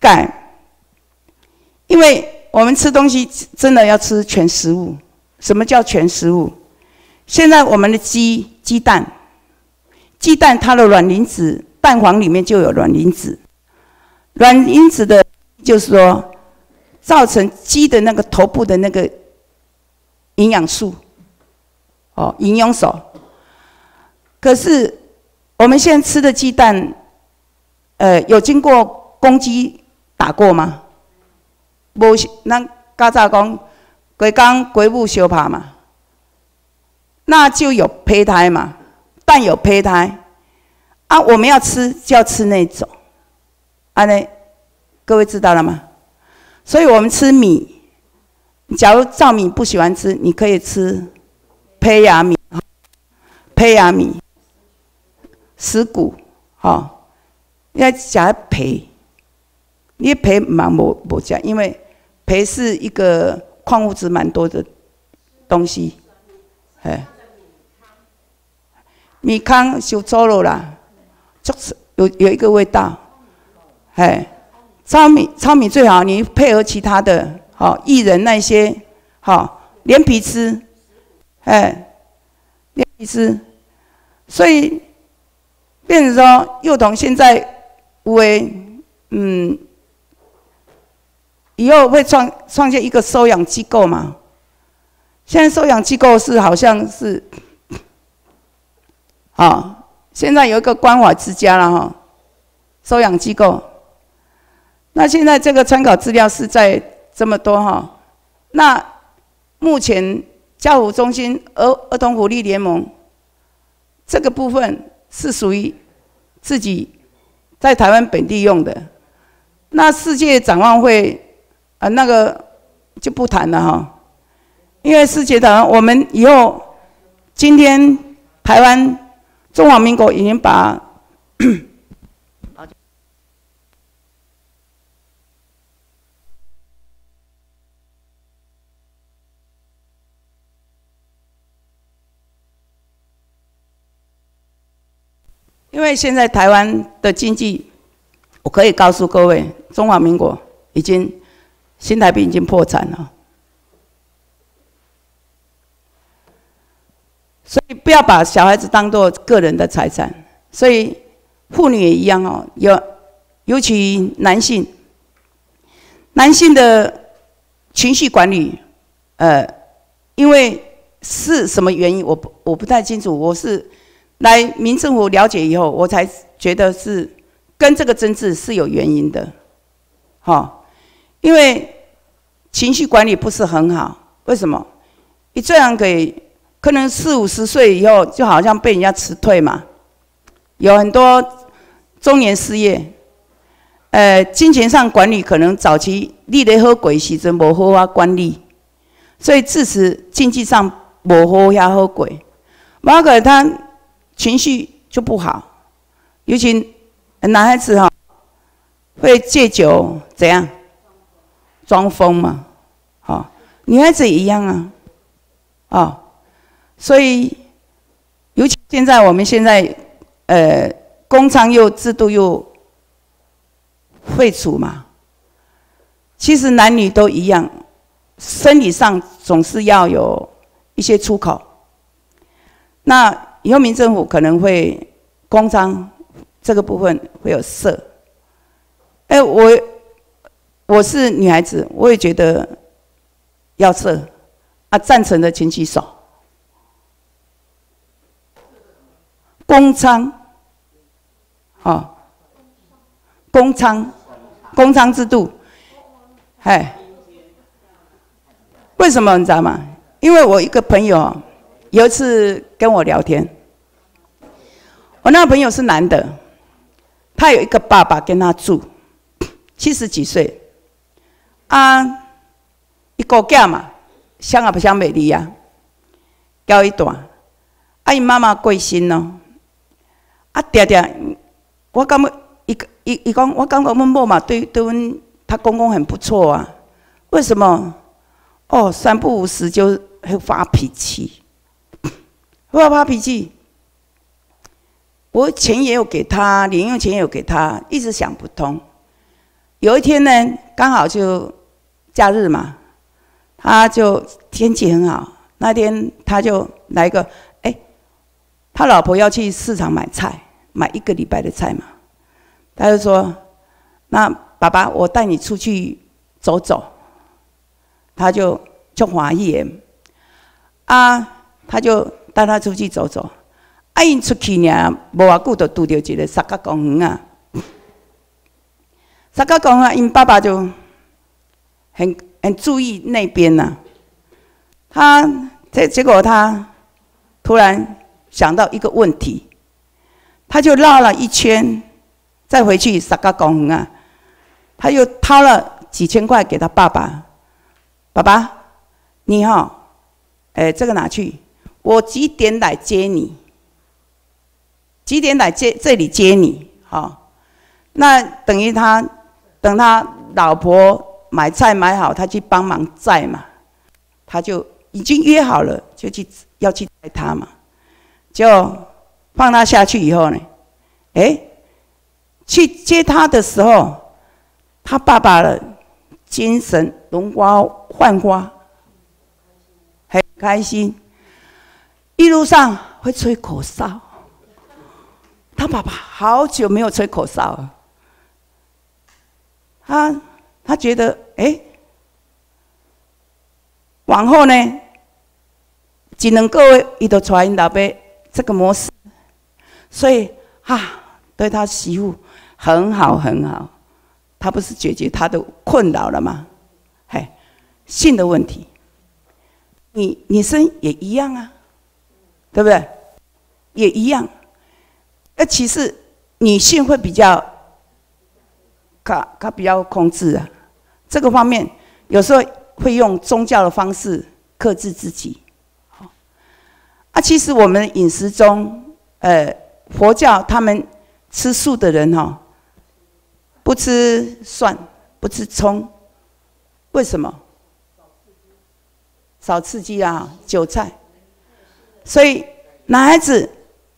改，因为我们吃东西真的要吃全食物。什么叫全食物？现在我们的鸡鸡蛋，鸡蛋它的卵磷脂，蛋黄里面就有卵磷脂。卵磷脂的，就是说，造成鸡的那个头部的那个营养素，哦，营养素。可是我们现在吃的鸡蛋，呃，有经过公鸡打过吗？无，咱家早讲，鬼刚鬼母相拍嘛，那就有胚胎嘛，蛋有胚胎，啊，我们要吃就要吃那种，啊呢，各位知道了吗？所以我们吃米，假如糙米不喜欢吃，你可以吃胚芽米，胚芽米。食谷，哈，要加培，你培蛮无无加，因为培是一个矿物质蛮多的东西，哎，米糠修糟了啦，就是有有一个味道，哎，糙米糙米最好，你配合其他的，好薏仁那些，好连皮吃，哎，连皮吃，所以。变成说，幼童现在为嗯，以后会创创建一个收养机构嘛？现在收养机构是好像是，啊，现在有一个关怀之家了哈，收养机构。那现在这个参考资料是在这么多哈，那目前教辅中心儿儿童福利联盟这个部分。是属于自己在台湾本地用的，那世界展望会啊，那个就不谈了哈，因为世界展望，我们以后今天台湾中华民国已经把。因为现在台湾的经济，我可以告诉各位，中华民国已经新台币已经破产了，所以不要把小孩子当做个人的财产。所以妇女也一样哦，尤尤其男性，男性的情绪管理，呃，因为是什么原因，我不我不太清楚，我是。来民政府了解以后，我才觉得是跟这个争执是有原因的，哈，因为情绪管理不是很好。为什么？你这样给，可能四五十岁以后，就好像被人家辞退嘛。有很多中年失业，呃，金钱上管理可能早期立得好鬼，时阵无好啊管理，所以致使经济上无好呀好鬼。马可他。情绪就不好，尤其男孩子哈，会借酒怎样？装疯嘛，好，女孩子也一样啊，哦，所以尤其现在我们现在呃，工厂又制度又废除嘛，其实男女都一样，生理上总是要有一些出口，那。以后民政府可能会公章这个部分会有色。哎，我我是女孩子，我也觉得要色啊，赞成的请举手。公仓，哦，公仓，公仓制度，哎，为什么你知道吗？因为我一个朋友。有一次跟我聊天，我那个朋友是男的，他有一个爸爸跟他住，七十几岁，啊，一个囝嘛，想也不想美丽呀，交一段，啊，伊妈妈过身咯，啊，爹爹，我感觉伊伊伊讲，我感觉阮某嘛对对阮他公公很不错啊，为什么？哦，三不五时就会发脾气，不要发脾气。我钱也有给他，零用钱也有给他，一直想不通。有一天呢，刚好就假日嘛，他就天气很好，那天他就来个，哎，他老婆要去市场买菜，买一个礼拜的菜嘛，他就说：“那爸爸，我带你出去走走。”他就就怀疑，啊，他就带他出去走走。啊，因出去呢，无偌久就拄着一个三角公园啊。三角公园，因爸爸就很很注意那边呐。他这结果他突然想到一个问题，他就绕了一圈，再回去三角公园啊。他又掏了几千块给他爸爸。爸爸，你好，哎，这个拿去，我几点来接你？几点来接这里接你？好，那等于他等他老婆买菜买好，他去帮忙载嘛，他就已经约好了，就去要去载他嘛，就放他下去以后呢，哎，去接他的时候，他爸爸的精神容光。焕发，很开心。一路上会吹口哨，他爸爸好久没有吹口哨了。他他觉得，哎，往后呢，只能够一头传老辈这个模式，所以啊，对他媳妇很好很好。他不是解决他的困扰了吗？嘿性的问题，你女生也一样啊，对不对？也一样。那其实女性会比较，她她比较控制啊，这个方面有时候会用宗教的方式克制自己。啊，其实我们饮食中，呃，佛教他们吃素的人哈，不吃蒜，不吃葱，为什么？少刺激啊，韭菜。所以男孩子，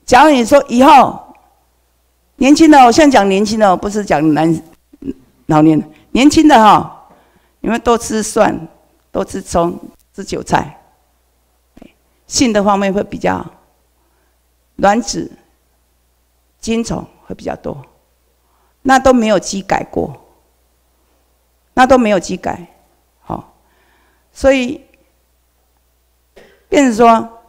假如你说以后年轻的，我现在讲年轻的，不是讲男老年年轻的哈，你们多吃蒜，多吃葱，吃韭菜，性的方面会比较卵子、精虫会比较多，那都没有机改过，那都没有机改，好，所以。变成说，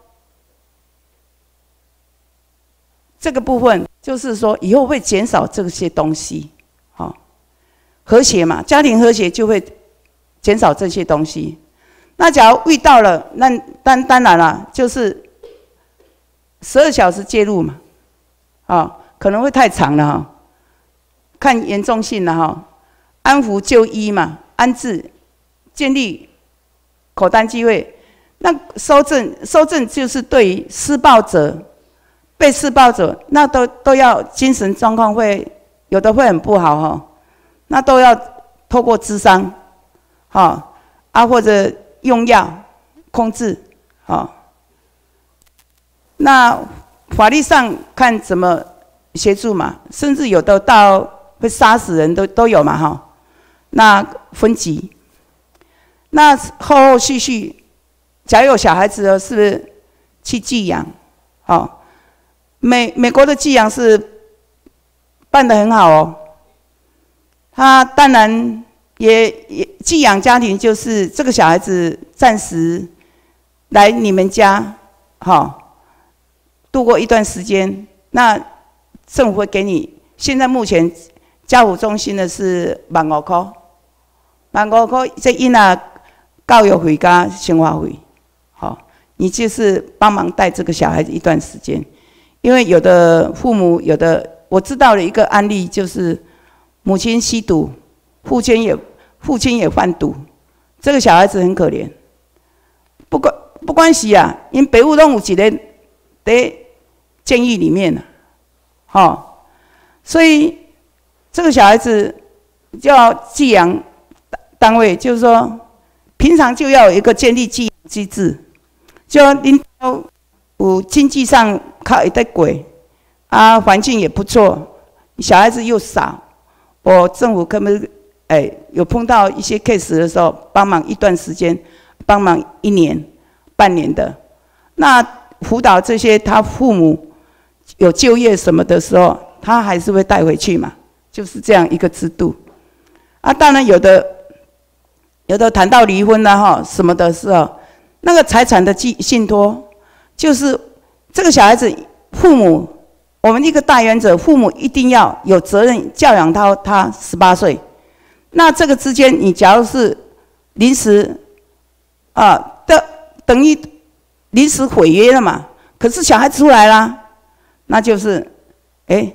这个部分就是说，以后会减少这些东西，好，和谐嘛，家庭和谐就会减少这些东西。那假如遇到了，那当当然了，就是十二小时介入嘛，啊，可能会太长了哈，看严重性了哈，安抚就医嘛，安置，建立口单机会。那收证，收证就是对于施暴者、被施暴者，那都都要精神状况会有的会很不好哈，那都要透过智商，哈啊或者用药控制，哈。那法律上看怎么协助嘛，甚至有的到会杀死人都都有嘛哈，那分级，那后后续续。假有小孩子的，是不是去寄养？哦，美美国的寄养是办得很好哦。他当然也也寄养家庭，就是这个小孩子暂时来你们家，哈，度过一段时间。那政府会给你，现在目前家务中心的是万五块，万五块这一拿教育费加生活费。你就是帮忙带这个小孩子一段时间，因为有的父母有的，我知道了一个案例，就是母亲吸毒，父亲也父亲也贩毒，这个小孩子很可怜。不关不关系啊，因为北务动物几个在监狱里面呢，好，所以这个小孩子叫寄养单位，就是说平常就要有一个建立寄养机制，就领导有经济上靠一代鬼。啊，环境也不错，小孩子又少，我政府可不可以，哎，有碰到一些 case 的时候，帮忙一段时间，帮忙一年、半年的，那辅导这些他父母有就业什么的时候，他还是会带回去嘛，就是这样一个制度。啊，当然有的，有的谈到离婚了哈，什么的时候，那个财产的寄信托，就是这个小孩子父母。我们一个大原则，父母一定要有责任教养到他十八岁。那这个之间，你假如是临时啊的，等于临时毁约了嘛？可是小孩出来啦，那就是哎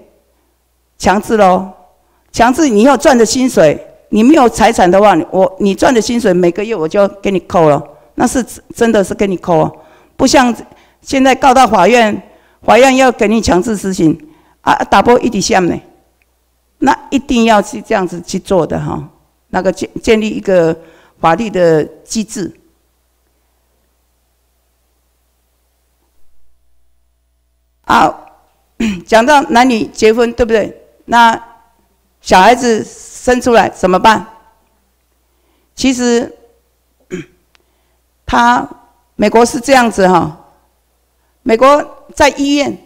强制喽，强制你要赚的薪水，你没有财产的话，我你赚的薪水每个月我就给你扣了，那是真的是给你扣哦，不像现在告到法院。法院要给你强制执行啊，打破一底线呢，那一定要去这样子去做的哈。那个建建立一个法律的机制啊。讲到男女结婚，对不对？那小孩子生出来怎么办？其实 他美国是这样子哈，美国。在医院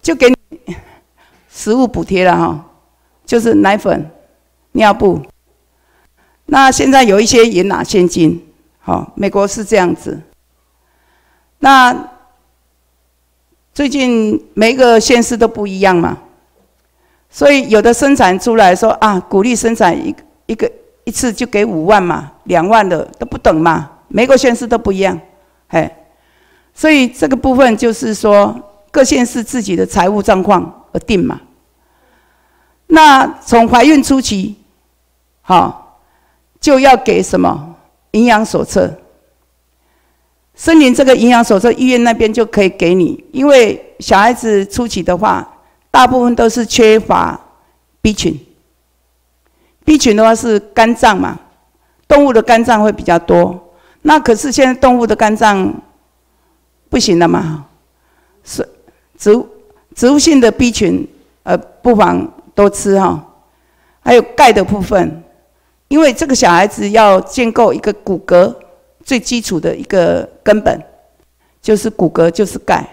就给你食物补贴了哈，就是奶粉、尿布。那现在有一些也拿现金，好，美国是这样子。那最近每个县市都不一样嘛，所以有的生产出来说啊，鼓励生产一一个一次就给五万嘛，两万的都不等嘛，每个县市都不一样，哎。所以这个部分就是说，各县市自己的财务状况而定嘛。那从怀孕初期，好，就要给什么营养手册。森林这个营养手册，医院那边就可以给你，因为小孩子初期的话，大部分都是缺乏 B 群。B 群的话是肝脏嘛，动物的肝脏会比较多。那可是现在动物的肝脏。不行了嘛？是植物植物性的 B 群，呃，不妨多吃哈。还有钙的部分，因为这个小孩子要建构一个骨骼，最基础的一个根本就是骨骼，就是钙。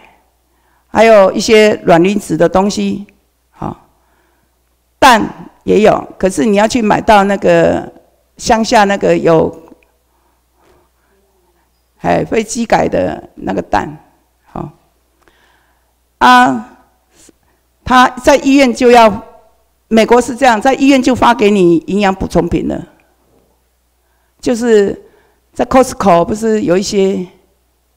还有一些卵磷脂的东西，好，蛋也有，可是你要去买到那个乡下那个有。哎，非机改的那个蛋，好啊，他在医院就要，美国是这样，在医院就发给你营养补充品了，就是在 Costco 不是有一些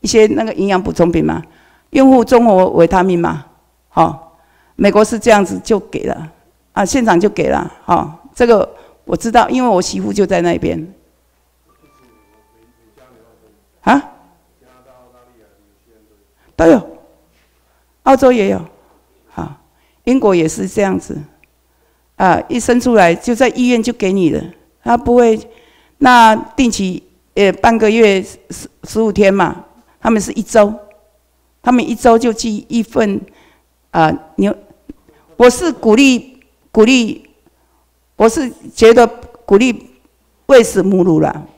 一些那个营养补充品吗？用户综合维他命嘛，好，美国是这样子就给了，啊，现场就给了，好，这个我知道，因为我媳妇就在那边。啊？都有，澳洲也有，好，英国也是这样子，啊，一生出来就在医院就给你了，他不会，那定期呃半个月十十五天嘛，他们是一周，他们一周就寄一份，啊，牛，我是鼓励鼓励，我是觉得鼓励喂食母乳了。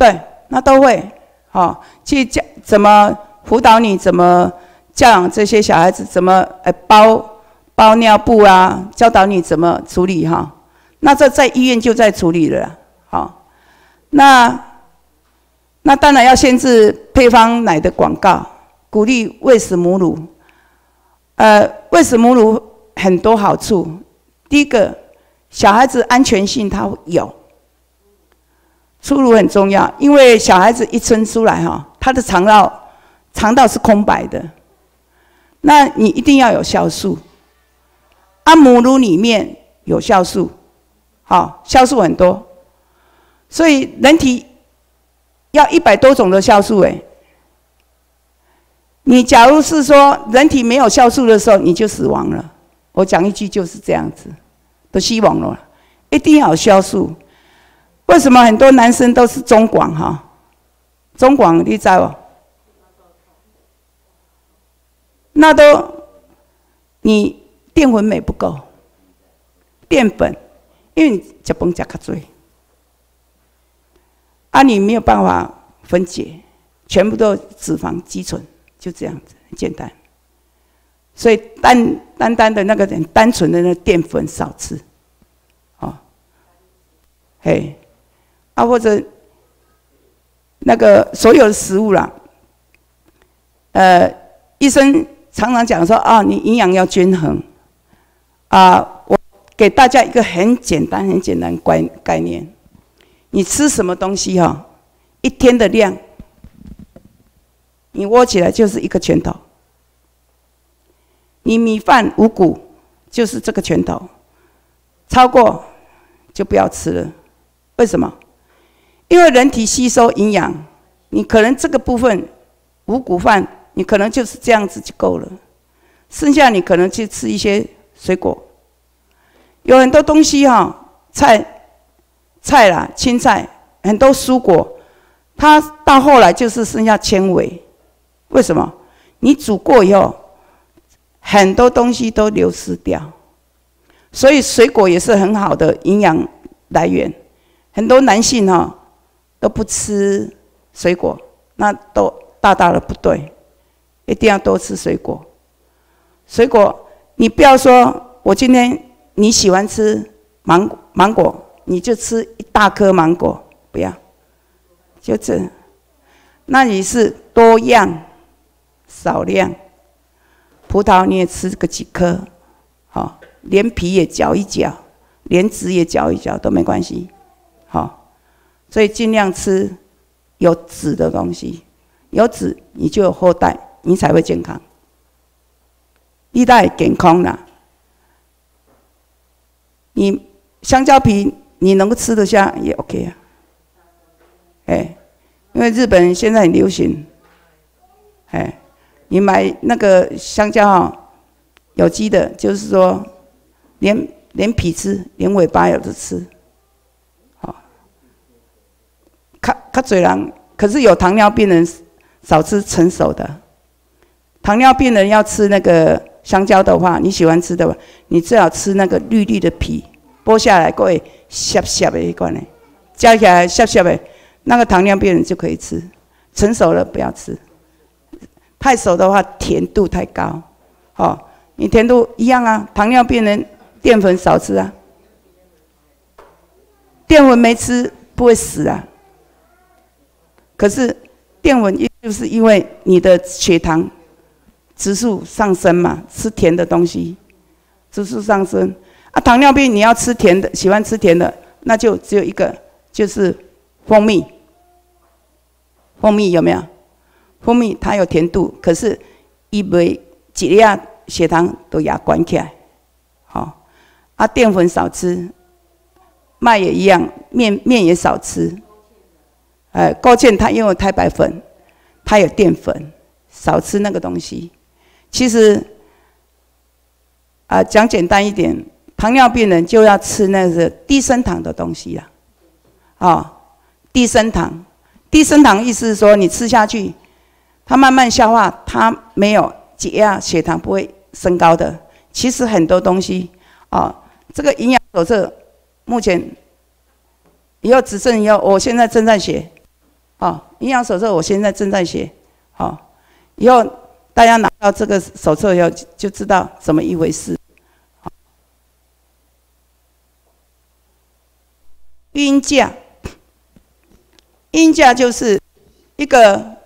对，那都会，好去教怎么辅导你，怎么教养这些小孩子，怎么呃包包尿布啊，教导你怎么处理哈。那这在医院就在处理了，好，那那当然要限制配方奶的广告，鼓励喂食母乳。呃，喂食母乳很多好处，第一个，小孩子安全性它有。出乳很重要，因为小孩子一生出来哈，他的肠道肠道是空白的，那你一定要有酵素。啊，母乳里面有酵素，好，酵素很多，所以人体要一百多种的酵素哎。你假如是说人体没有酵素的时候，你就死亡了。我讲一句就是这样子，都死亡了。一定要有酵素。为什么很多男生都是中广哈？中广你知道？那都你淀粉美不够，淀粉，因为你吃饭吃较多，啊，你没有办法分解，全部都脂肪积存。就这样子，很简单。所以单单单的那个很单纯的那淀粉少吃，哦，嘿，啊或者那个所有的食物啦，呃，医生常常讲说啊，你营养要均衡，啊，我给大家一个很简单很简单概概念，你吃什么东西哈，一天的量。你握起来就是一个拳头，你米饭五谷就是这个拳头，超过就不要吃了。为什么？因为人体吸收营养，你可能这个部分五谷饭，你可能就是这样子就够了，剩下你可能去吃一些水果，有很多东西哈，菜菜啦、青菜，很多蔬果，它到后来就是剩下纤维。为什么？你煮过以后，很多东西都流失掉，所以水果也是很好的营养来源。很多男性哈都不吃水果，那都大大的不对，一定要多吃水果。水果，你不要说我今天你喜欢吃芒芒果，你就吃一大颗芒果，不要，就这，那你是多样。少量，葡萄你也吃个几颗，好，连皮也嚼一嚼，连籽也嚼一嚼都没关系，好，所以尽量吃有籽的东西，有籽你就有后代，你才会健康，一代健康啦。你香蕉皮你能够吃得下也 OK 啊，哎，因为日本现在很流行，哎。你买那个香蕉哈，有机的，就是说，连连皮吃，连尾巴有的吃，好。卡卡嘴人，可是有糖尿病人少吃成熟的。糖尿病人要吃那个香蕉的话，你喜欢吃的吧？你最好吃那个绿绿的皮，剥下来各位削削的一罐呢，加起来削削的，那个糖尿病人就可以吃。成熟了不要吃。太熟的话，甜度太高，哦，你甜度一样啊。糖尿病人淀粉少吃啊，淀粉没吃不会死啊。可是淀粉就是因为你的血糖指数上升嘛，吃甜的东西，指数上升啊。糖尿病你要吃甜的，喜欢吃甜的，那就只有一个，就是蜂蜜。蜂蜜有没有？蜂蜜它有甜度，可是一杯几粒啊，血糖都压关起来。好，啊淀粉少吃，麦也一样，面面也少吃。哎，勾芡它因为太白粉，它有淀粉，少吃那个东西。其实啊，讲简单一点，糖尿病人就要吃那个低升糖的东西啦。啊，低升糖，低升糖意思是说你吃下去。它慢慢消化，它没有解压，血糖不会升高的。其实很多东西，啊，这个营养手册目前以后只剩以后，我现在正在写，啊，营养手册我现在正在写，好，以后大家拿到这个手册以后就知道怎么一回事。阴价，阴价就是一个。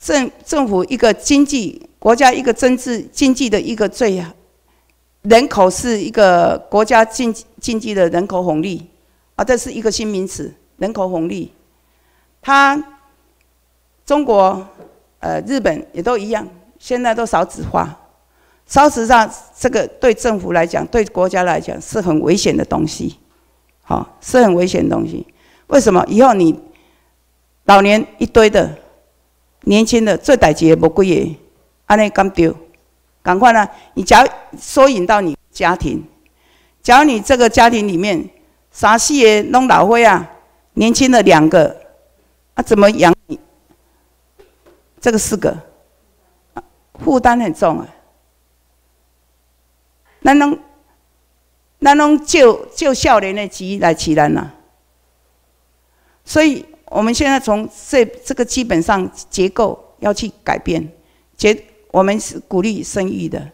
政政府一个经济国家一个政治经济的一个最，人口是一个国家经经济的人口红利啊，这是一个新名词，人口红利。它中国呃，日本也都一样，现在都少子化。少子化这个对政府来讲，对国家来讲是很危险的东西，好，是很危险的东西。为什么？以后你老年一堆的，年轻的最代志不贵耶，安尼咁丢，赶快呢？你假如缩引到你家庭，假如你这个家庭里面啥事也弄老灰啊，年轻的两个，啊，怎么养你？这个四个，负担很重啊。咱拢，咱拢救救少年的急来起来呐。所以我们现在从这这个基本上结构要去改变，结我们是鼓励生育的。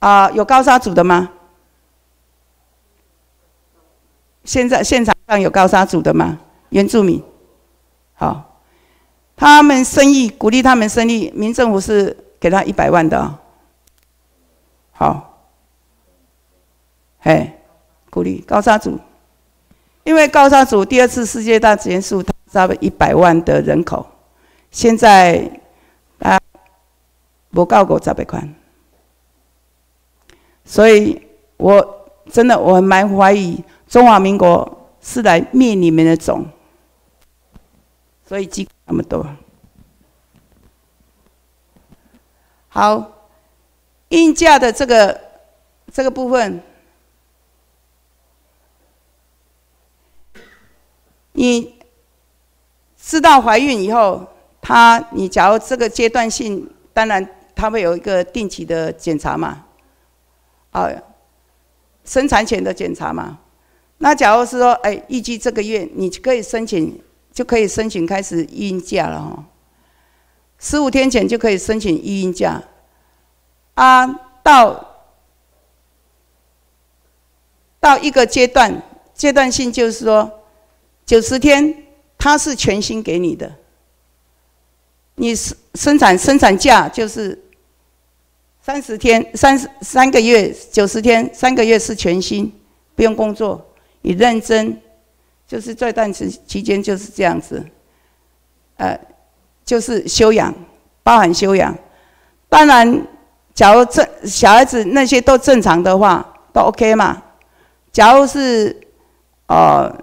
啊，有高沙组的吗？现在现场上有高沙组的吗？原住民，好。他们生意鼓励他们生意，民政府是给他一百万的，好，哎，鼓励高沙族，因为高沙族第二次世界大战结束，他差不多一百万的人口，现在啊，不够五十百块，所以我真的我很蛮怀疑中华民国是来灭你们的种。所以鸡那么多。好，孕假的这个这个部分，你知道怀孕以后，他你假如这个阶段性，当然他会有一个定期的检查嘛，啊，生产前的检查嘛。那假如是说，哎，预计这个月你可以申请。就可以申请开始孕假了哈，十五天前就可以申请孕假，啊，到到一个阶段，阶段性就是说九十天，它是全新给你的，你生生产生产假就是三十天，三十三个月九十天，三个月是全新，不用工作，你认真。就是这段时期间就是这样子，呃，就是休养，包含休养。当然，假如正小孩子那些都正常的话，都 OK 嘛。假如是呃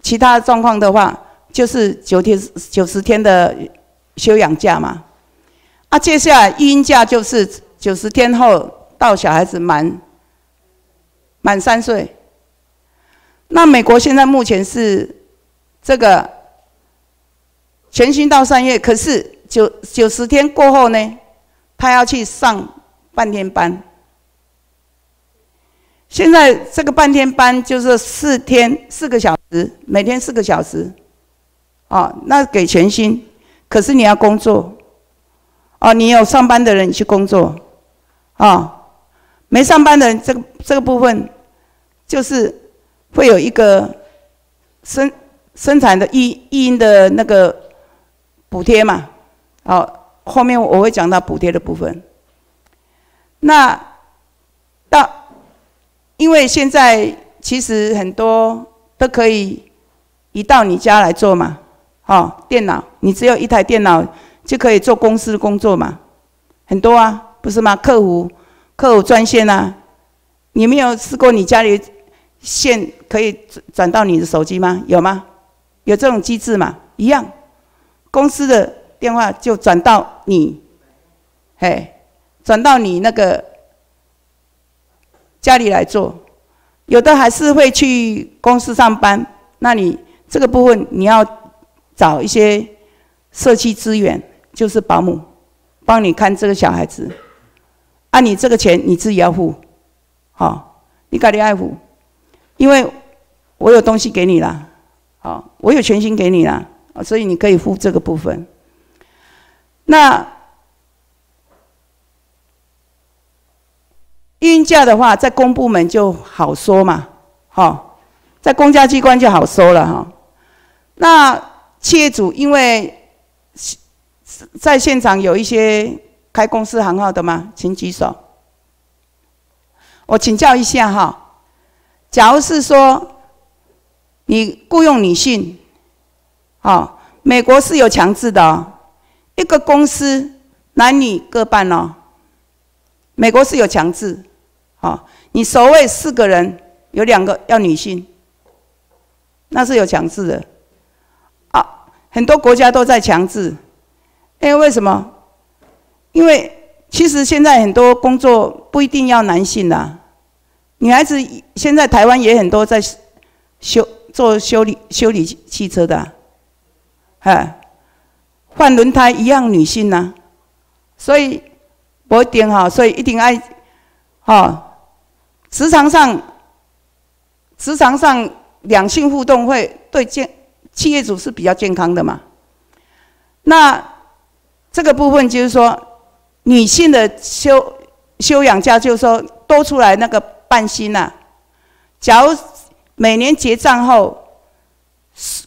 其他状况的话，就是九天九十天的休养假嘛。啊，接下来育婴假就是九十天后到小孩子满满三岁。那美国现在目前是这个全新到三月，可是九九十天过后呢，他要去上半天班。现在这个半天班就是四天四个小时，每天四个小时，哦，那给全薪，可是你要工作，哦，你有上班的人去工作，啊，没上班的人这个这个部分就是。会有一个生生产的育育婴的那个补贴嘛？好，后面我会讲到补贴的部分。那到因为现在其实很多都可以移到你家来做嘛，哦，电脑你只有一台电脑就可以做公司工作嘛，很多啊，不是吗？客服客服专线啊，你没有试过你家里？线可以转转到你的手机吗？有吗？有这种机制吗？一样，公司的电话就转到你，嘿，转到你那个家里来做。有的还是会去公司上班，那你这个部分你要找一些社区资源，就是保姆，帮你看这个小孩子。按你这个钱你自己要付，好，你赶紧爱付。因为我有东西给你了，好，我有全心给你了，所以你可以付这个部分。那运价的话，在公部门就好说嘛，哈，在公家机关就好说了哈。那企业主因为在现场有一些开公司行号的吗？请举手。我请教一下哈。假如是说你雇佣女性，哦，美国是有强制的，一个公司男女各半哦。美国是有强制，好，你所谓四个人有两个要女性，那是有强制的。啊，很多国家都在强制，因为为什么？因为其实现在很多工作不一定要男性啦，女孩子现在台湾也很多在修做修理修理汽车的，哎，换轮胎一样女性呐，所以不一定哈，所以一定爱，哈，职场上职场上两性互动会对健企业主是比较健康的嘛，那这个部分就是说。女性的修修养家，就是说多出来那个半薪呐。假如每年结账后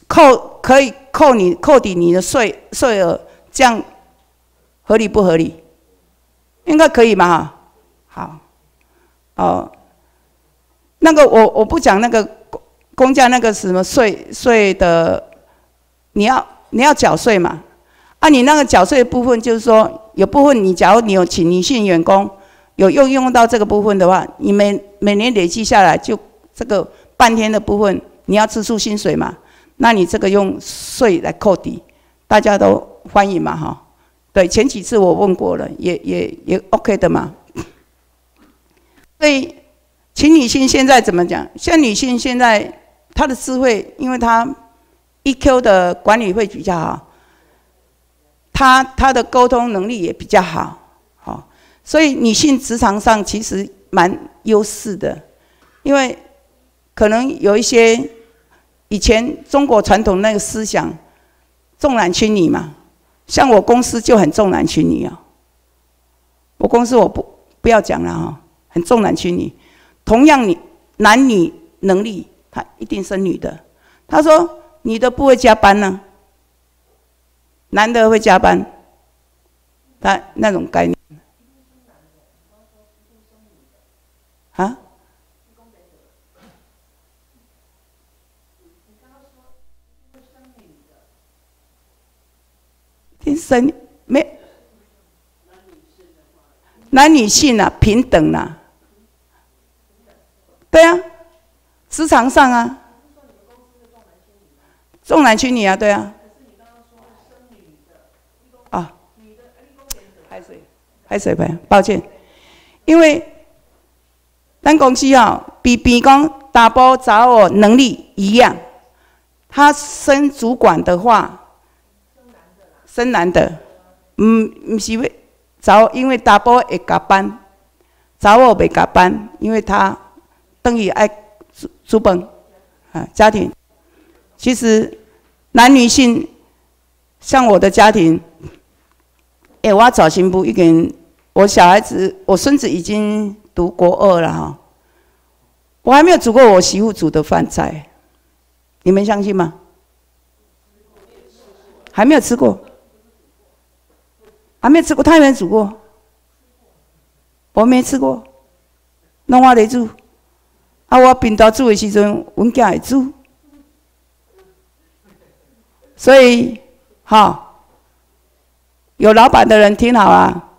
扣可以扣你扣抵你的税税额，这样合理不合理？应该可以嘛？好，哦，那个我我不讲那个公公家那个什么税税的，你要你要缴税嘛？啊，你那个缴税部分就是说。有部分你，假如你有请女性员工，有用用到这个部分的话，你每每年累计下来，就这个半天的部分，你要支出薪水嘛？那你这个用税来扣抵，大家都欢迎嘛？哈，对，前几次我问过了，也也也 OK 的嘛。所以，请女性现在怎么讲？像女性现在她的智慧，因为她 EQ 的管理会比较好。她她的沟通能力也比较，好，所以女性职场上其实蛮优势的，因为可能有一些以前中国传统那个思想重男轻女嘛，像我公司就很重男轻女啊，我公司我不不要讲了哈，很重男轻女，同样你男女能力，他一定生女的，他说女的不会加班呢。男的会加班，他那种概念。生没。男女性啊，平等啊，对啊，职场上啊，重男轻女啊，对啊。啊。海水呗，抱歉，因为咱公司哦，比比讲打包找我能力一样，他升主管的话，真男的，嗯，唔是为找，因为打包会加班，找我袂加班，因为他等于爱主主本啊家庭，其实男女性，像我的家庭。哎，我早新部一个人，我小孩子，我孙子已经读国二了哈，我还没有煮过我媳妇煮的饭菜，你们相信吗？还没有吃过，还没吃过，他没煮过，我没吃过，弄我来煮，啊，我平常煮的时阵，阮囝会煮，所以，哈。有老板的人听好啊，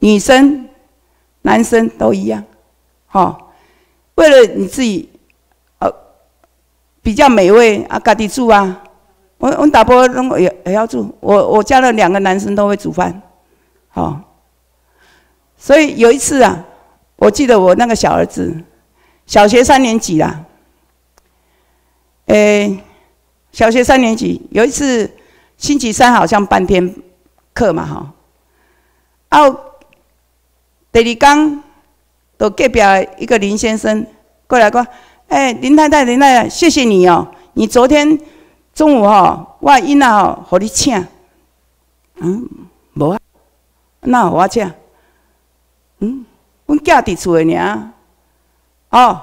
女生、男生都一样，好，为了你自己，呃，比较美味啊，家己煮啊。我我打波拢也也要煮，我我家的两个男生都会煮饭，好。所以有一次啊，我记得我那个小儿子，小学三年级啦，诶，小学三年级有一次。星期三好像半天课嘛，哈。哦，第二天，都隔壁一个林先生过来讲：“哎，林太太，林太太，谢谢你哦，你昨天中午哈，我囡仔吼，互你请。嗯，无啊，那我请。嗯，阮囝伫厝的尔。哦，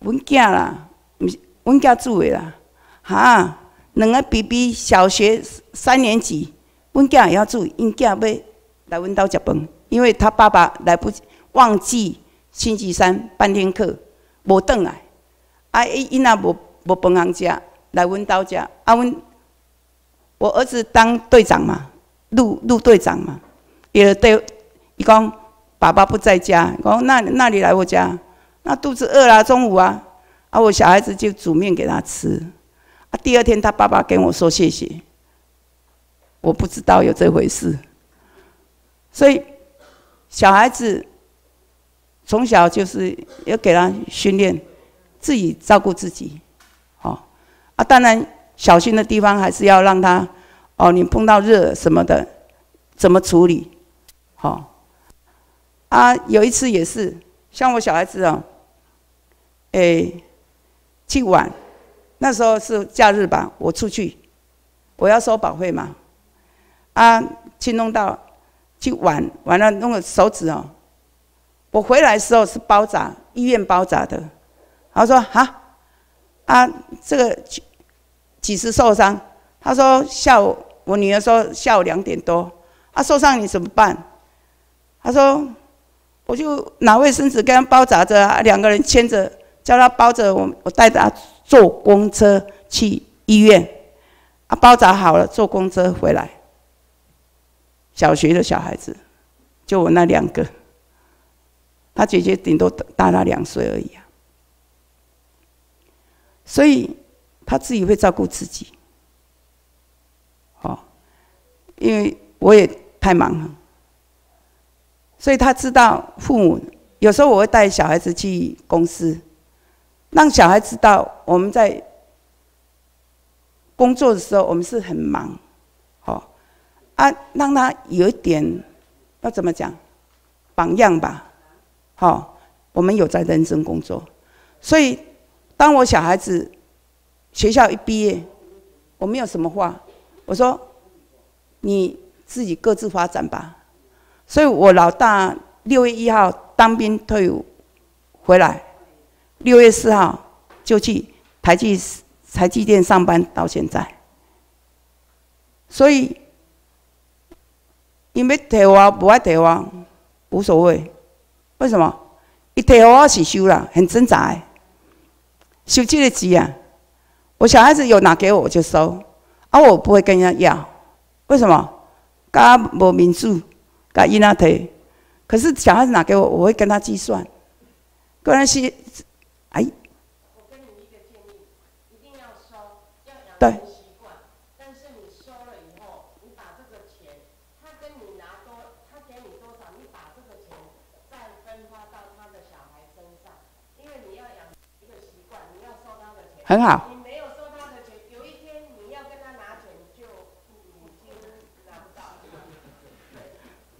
阮囝啦，毋是阮囝煮的啦，哈。两个 BB 小学三年级，阮囝也要住，因囝要来阮兜食饭，因为他爸爸来不及，忘记星期三半天课，无转来，啊，伊囡仔无无饭通食，来阮兜食，啊，阮我儿子当队长嘛，陆陆队长嘛，也对，一讲爸爸不在家，讲那那你来我家，那肚子饿了，中午啊，啊我小孩子就煮面给他吃，啊第二天他爸爸跟我说谢谢，我不知道有这回事，所以小孩子从小就是要给他训练自己照顾自己，啊，当然。小心的地方还是要让他，哦，你碰到热什么的，怎么处理？好，啊，有一次也是，像我小孩子哦，哎，去玩，那时候是假日吧，我出去，我要收保费嘛，啊，去弄到去玩，完了弄个手指哦，我回来的时候是包扎，医院包扎的，他说哈，啊，这个。几时受伤？他说下午，我女儿说下午两点多，啊受伤你怎么办？他说我就拿卫生纸跟他包扎着，啊两个人牵着，叫他包着我，我带着他坐公车去医院，啊包扎好了坐公车回来。小学的小孩子，就我那两个，他姐姐顶多大他两岁而已啊，所以。他自己会照顾自己，哦，因为我也太忙了，所以他知道父母有时候我会带小孩子去公司，让小孩知道我们在工作的时候我们是很忙，哦，啊，让他有一点要怎么讲榜样吧，好，我们有在认真工作，所以当我小孩子。学校一毕业，我没有什么话，我说你自己各自发展吧。所以我老大六月一号当兵退伍回来，六月四号就去台积台积电上班到现在。所以因为提我不爱退我无所谓，为什么？一退我是修了，很挣扎，收这个钱啊。我小孩子有拿给我，我就收，啊，我不会跟人家要，为什么？家无民主，家伊那提，可是小孩子拿给我，我会跟他计算，关系，哎。我跟你一个建议，一定要收，要养成习惯。但是你收了以后，你把这个钱，他跟你拿多，他给你多少，你把这个钱再分发到他的小孩身上，因为你要养一个习惯，你要很好。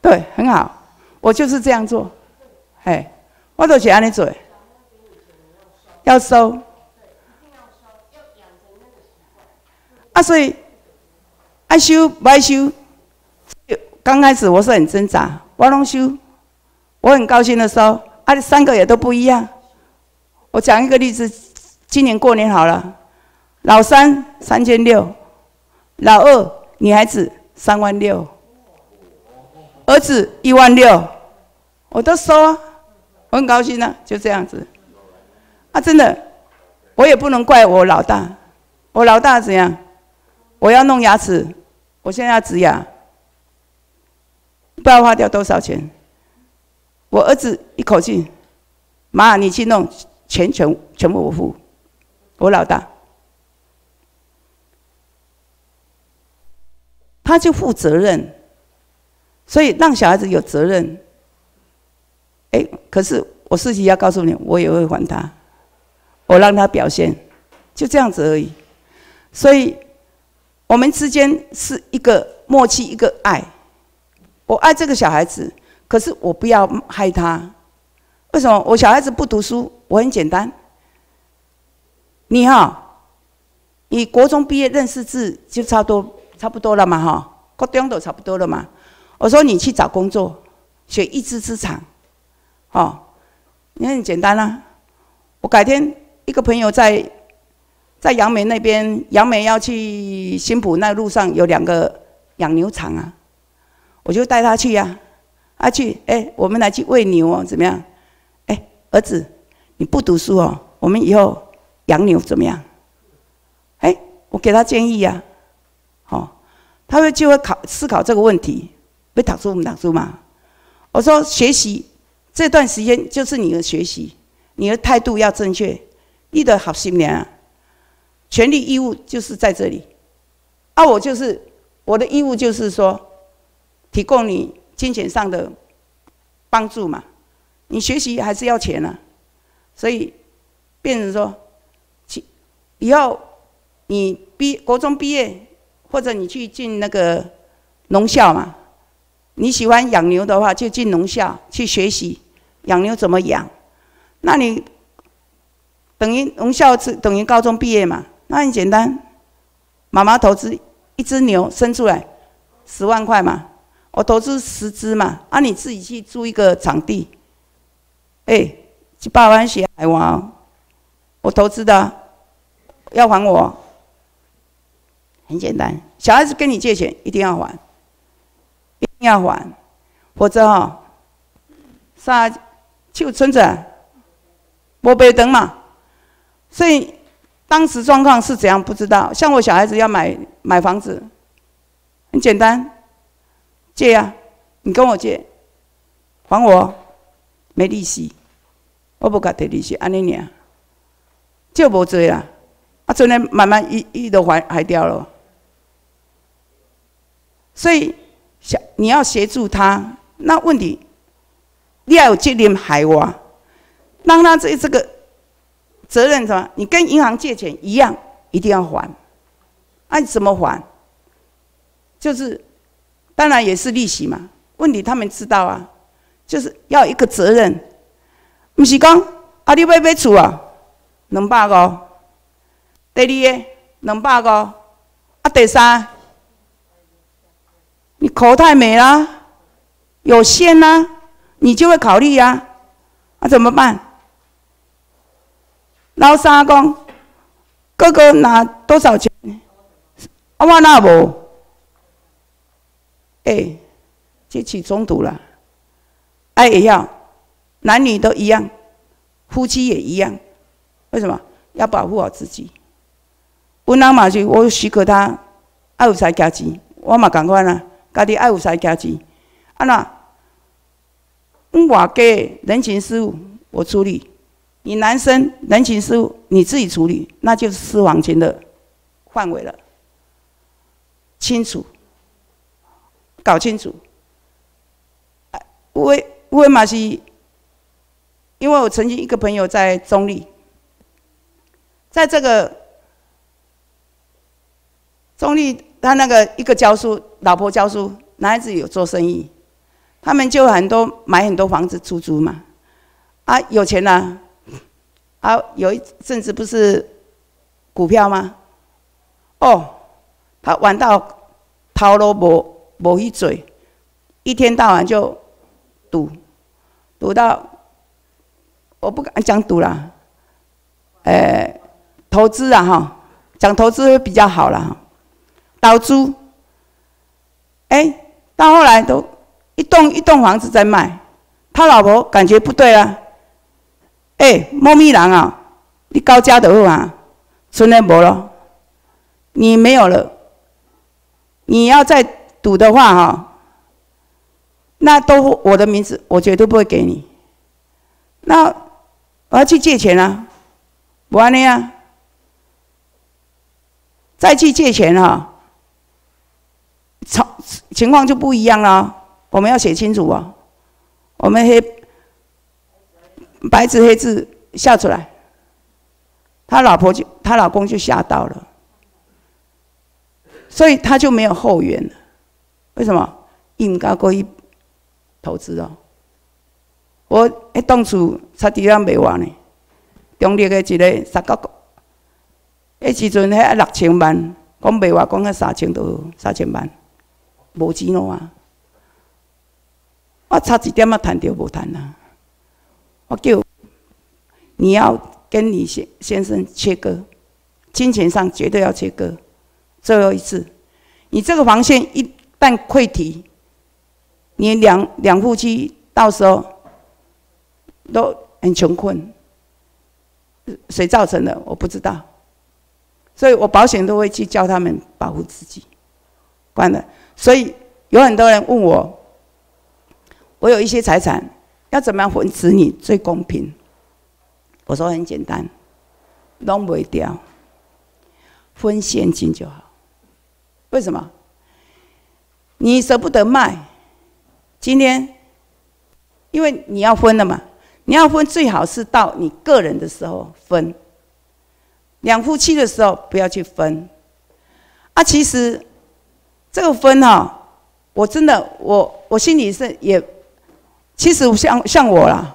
对，很好，我就是这样做，哎，我都是安尼做，要收，啊，所以爱收不爱收，刚开始我是很挣扎，我拢收，我很高兴的收，啊，三个也都不一样。我讲一个例子，今年过年好了，老三三千六，老二女孩子三万六。儿子一万六，我都收啊，我很高兴啊，就这样子。啊，真的，我也不能怪我老大，我老大怎样？我要弄牙齿，我现在要植牙，不知道花掉多少钱。我儿子一口气，妈，你去弄，钱全全部我付。我老大，他就负责任。所以让小孩子有责任，哎，可是我事情要告诉你，我也会还他，我让他表现，就这样子而已。所以，我们之间是一个默契，一个爱。我爱这个小孩子，可是我不要害他。为什么？我小孩子不读书，我很简单。你哈，你国中毕业认识字就差不多差不多了嘛哈，高中都差不多了嘛。我说你去找工作，学一技之长，哦，也很简单啦。我改天一个朋友在在杨梅那边，杨梅要去新浦那路上有两个养牛场啊，我就带他去呀，啊去，哎，我们来去喂牛哦，怎么样？哎，儿子，你不读书哦，我们以后养牛怎么样？哎，我给他建议呀，好，他会就会考思考这个问题，会读书不读书嘛？我说学习这段时间就是你的学习，你的态度要正确，你的好心啊，权利义务就是在这里。啊，我就是我的义务就是说，提供你金钱上的帮助嘛。你学习还是要钱呢，所以变成说，以后你毕国中毕业。或者你去进那个农校嘛？你喜欢养牛的话，就进农校去学习养牛怎么养。那你等于农校是等于高中毕业嘛？那很简单，妈妈投资一只牛生出来十万块嘛，我投资十只嘛，啊你自己去租一个场地，哎，去八万血海王，我投资的要还我。很简单，小孩子跟你借钱一定要还，一定要还，否则哈，啥就村子我被等嘛。所以当时状况是怎样不知道。像我小孩子要买买房子，很简单，借呀，你跟我借，还我，没利息，我不敢提利息，安尼念，就无追啦，啊，真的慢慢一一都还还掉了。所以，想你要协助他，那问题你要有责任海我，让他这这个责任什么？你跟银行借钱一样，一定要还。按怎么还？就是当然也是利息嘛。问题他们知道啊，就是要一个责任，不是讲啊你买买厝啊，两百五，第二个两百五，啊第三。你口太美了，有限啊，你就会考虑呀，那怎么办？老三公，哥哥拿多少钱？我那无，哎，就起冲突了。爱也要，男女都一样，夫妻也一样。为什么？要保护好自己。我那嘛就我许可他爱有才家钱，我嘛赶快啦。家己爱有啥家钱，啊那，外家人情事务我处理，你男生人情事务你自己处理，那就是私房钱的范围了。清楚，搞清楚。为为嘛是？因为我曾经一个朋友在中立，在这个中立。他那个一个教书，老婆教书，男孩子有做生意，他们就很多买很多房子出租嘛，啊有钱啦，啊有一阵子不是股票吗？哦，他玩到头都无无一嘴，一天到晚就赌，赌到我不敢讲赌了，呃，投资啊哈，讲投资比较好了哈。老租，哎，到后来都一栋一栋房子在卖，他老婆感觉不对啊，哎，猫咪狼啊，你高价的货啊，存在无了，你没有了，你要再赌的话哈，那都我的名字，我绝对不会给你。那我要去借钱啊，不安尼啊，再去借钱哈。情情况就不一样了，我们要写清楚哦。我们黑白纸黑字下出来，他老婆就他老公就吓到了，所以他就没有后援了。为什么？应该过去投资哦。我一当初差点要卖完呢，中立的一个三角，迄时阵迄六千万，讲卖完讲迄三千多，三千万。无钱咯啊！我差一点啊，谈掉无谈啊！我叫你要跟你先先生切割，金钱上绝对要切割。最后一次，你这个防线一旦溃堤，你两两夫妻到时候都很穷困。谁造成的？我不知道，所以我保险都会去教他们保护自己。关了。所以有很多人问我，我有一些财产，要怎么样分子女最公平？我说很简单，弄不掉，分现金就好。为什么？你舍不得卖，今天，因为你要分了嘛，你要分最好是到你个人的时候分，两夫妻的时候不要去分。啊，其实这个分哈，我真的我我心里是也，其实像像我啦，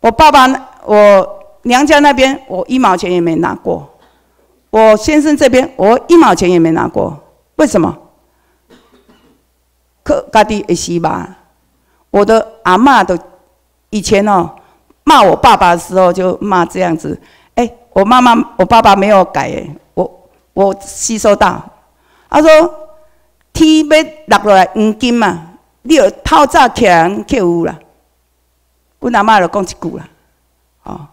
我爸爸我娘家那边我一毛钱也没拿过，我先生这边我一毛钱也没拿过，为什么？可家己会死吧？我的阿妈都以前哦骂我爸爸的时候就骂这样子，哎，我妈妈我爸爸没有改哎，我我吸收到，他说天要落落来黄金嘛，你要透早起来去有啦。我阿妈就讲一句啦，哦，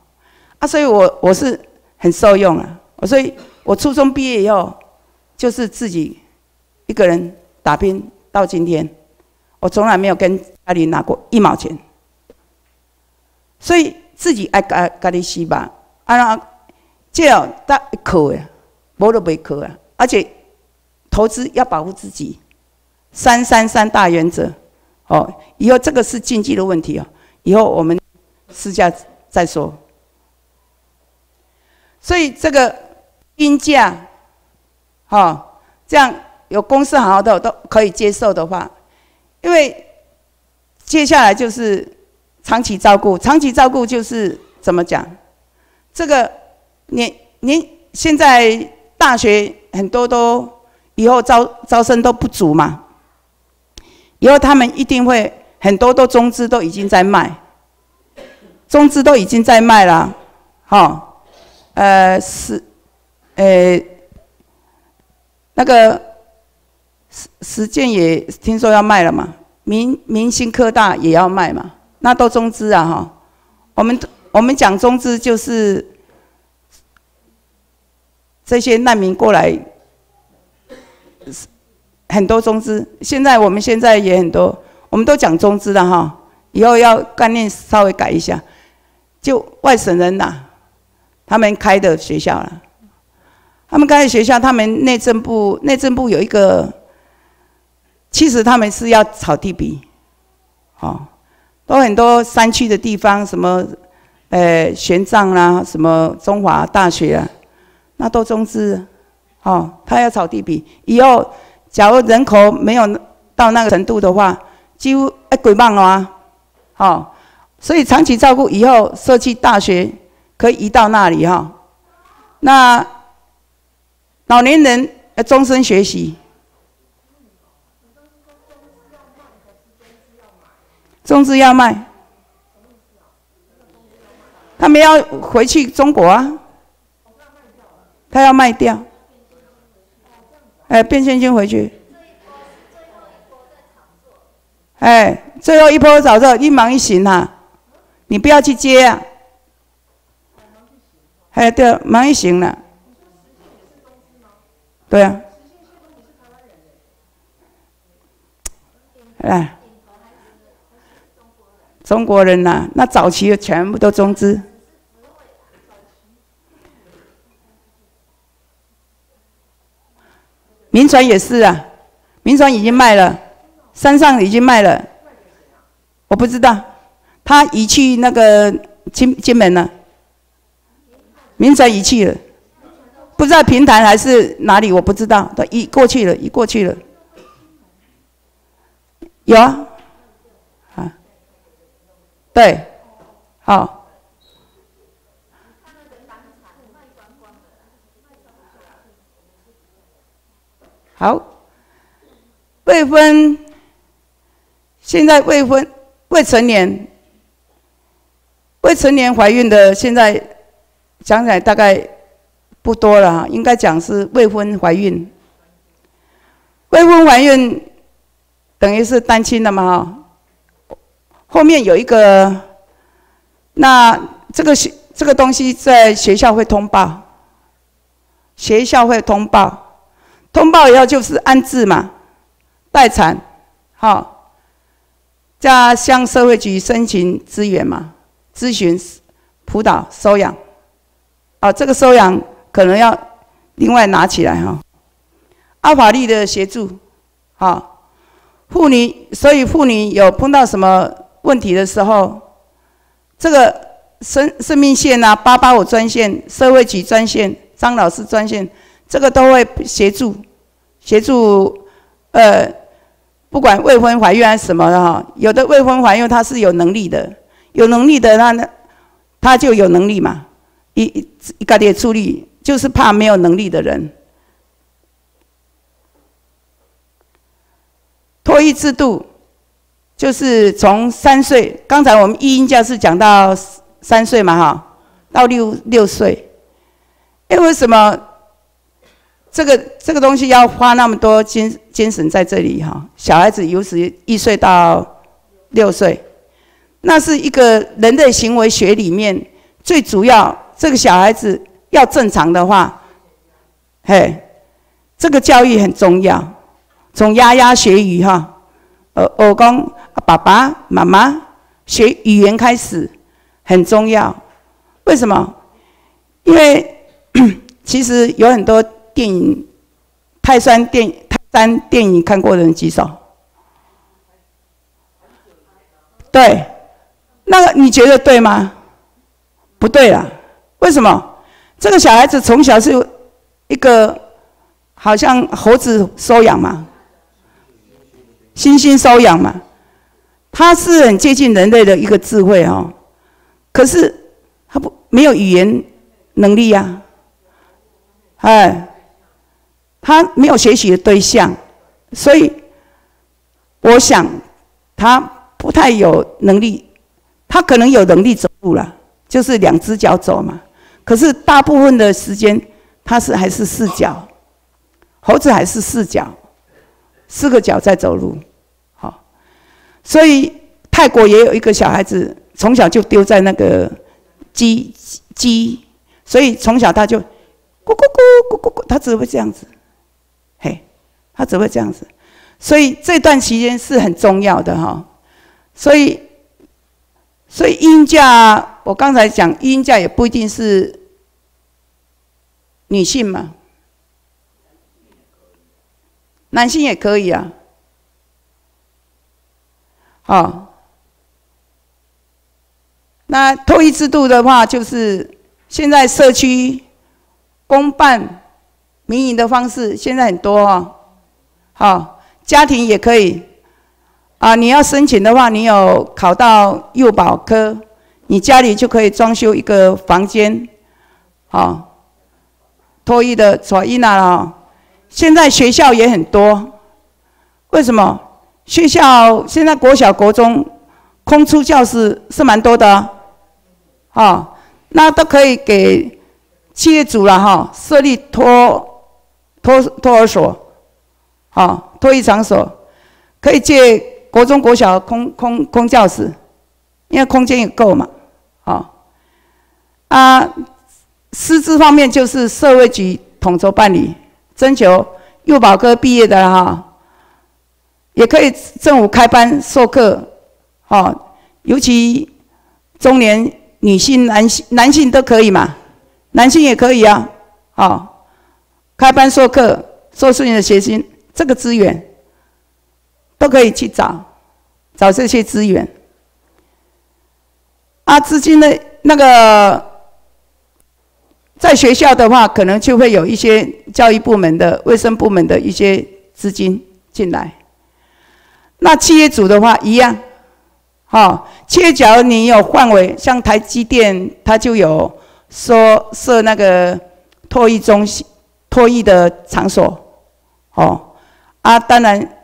啊，所以我我是很受用啊，所以我初中毕业以后就是自己一个人打拼。到今天，我从来没有跟家里拿过一毛钱，所以自己爱家家己洗吧。啊，这要得一口呀，无都没口啊。而且投资要保护自己，三三三大原则。哦，以后这个是经济的问题哦，以后我们私下再说。所以这个均价，哈，这样。有公司好好的都可以接受的话，因为接下来就是长期照顾。长期照顾就是怎么讲？这个你你现在大学很多都以后招招生都不足嘛，以后他们一定会很多都中资都已经在卖，中资都已经在卖了，哈，呃是，呃那个。实实践也听说要卖了嘛，明明星科大也要卖嘛，那都中资啊哈。我们我们讲中资就是这些难民过来，很多中资。现在我们现在也很多，我们都讲中资的哈。以后要概念稍微改一下，就外省人呐，他们开的学校了，他们开的学校，他们内政部内政部有一个。其实他们是要炒地皮，哦，都很多山区的地方，什么，呃，玄奘啦，什么中华大学啊，那都中资，哦，他要炒地皮，以后假如人口没有到那个程度的话，几乎哎鬼棒了啊，哦，所以长期照顾以后社区大学可以移到那里哈，那老年人要终身学习。中资要卖，他们要回去中国啊，他要卖掉，哎，变现金回去，哎，最后一波早就一忙一行哈，你不要去接啊，哎，对，忙一行了，对啊，哎。中国人呐，那早期全部都中资。民传也是啊，民传已经卖了，山上已经卖了，我不知道，他移去那个金金门了，民传移去了，不知道平潭还是哪里，我不知道，都移过去了，移过去了，有啊啊。对，好，好，未婚，现在未婚未成年，未成年怀孕的，现在讲起来大概不多了哈，应该讲是未婚怀孕，未婚怀孕等于是单亲的嘛哈。后面有一个，那这个学这个东西在学校会通报，学校会通报，通报以后就是安置嘛，待产，好，加向社会局申请资源嘛，咨询、辅导、收养，啊，这个收养可能要另外拿起来哈。阿法律的协助，好，妇女，所以妇女有碰到什么问题的时候，这个生生命线啊，八八五专线、社会局专线、张老师专线，这个都会协助，协助，呃，不管未婚怀孕还是什么的哈，有的未婚怀孕他是有能力的，有能力的那那他就有能力嘛，一一个点处理，就是怕没有能力的人。托育制度就是从三岁，刚才我们育婴教室讲到三岁嘛，哈，到六六岁。因为什么？这个这个东西要花那么多精精神在这里哈？小孩子有时一岁到六岁，那是一个人类行为学里面最主要。这个小孩子要正常的话，嘿，这个教育很重要。从丫丫学语哈，呃，我讲爸爸妈妈学语言开始很重要。为什么？因为 其实有很多电影，泰山电泰山电影看过的人极少。对，那个你觉得对吗？不对了。为什么？这个小孩子从小是一个好像猴子收养嘛。猩猩收养嘛，他是很接近人类的一个智慧哦，可是他不没有语言能力呀，哎，他没有学习的对象，所以我想他不太有能力，他可能有能力走路了，就是两只脚走嘛，可是大部分的时间他是还是四脚，猴子还是四脚，四个脚在走路。好所以泰国也有一个小孩子，从小就丢在那个鸡鸡，所以从小他就咕咕咕咕咕咕，他只会这样子，嘿，他只会这样子，所以这段期间是很重要的哈。所以，所以婴假，我刚才讲婴假也不一定是女性嘛，男性也可以啊。哦，那托育制度的话，就是现在社区公办、民营的方式，现在很多哦。好，家庭也可以啊。你要申请的话，你有考到幼保科，你家里就可以装修一个房间。好，托育的所以呢，现在学校也很多，为什么？学校现在国小、国中空出教室是蛮多的，哦，那都可以给企业主了哈，设立托托托儿所，哦，托育场所，可以借国中、国小空空空教室，因为空间也够嘛，哦，啊，师资方面就是社会局统筹办理，征求幼保科毕业的哈。也可以政府开班授课，哦，尤其中年女性、男性、男性都可以嘛，男性也可以啊，哦，开班授课，做事情的学习，这个资源都可以去找，找这些资源。啊，资金的那个在学校的话，可能就会有一些教育部门的、卫生部门的一些资金进来。那企业主的话一样，好，企业假如你有范围，像台积电，它就有说设那个托育中心、过亿的场所，哦，啊，当然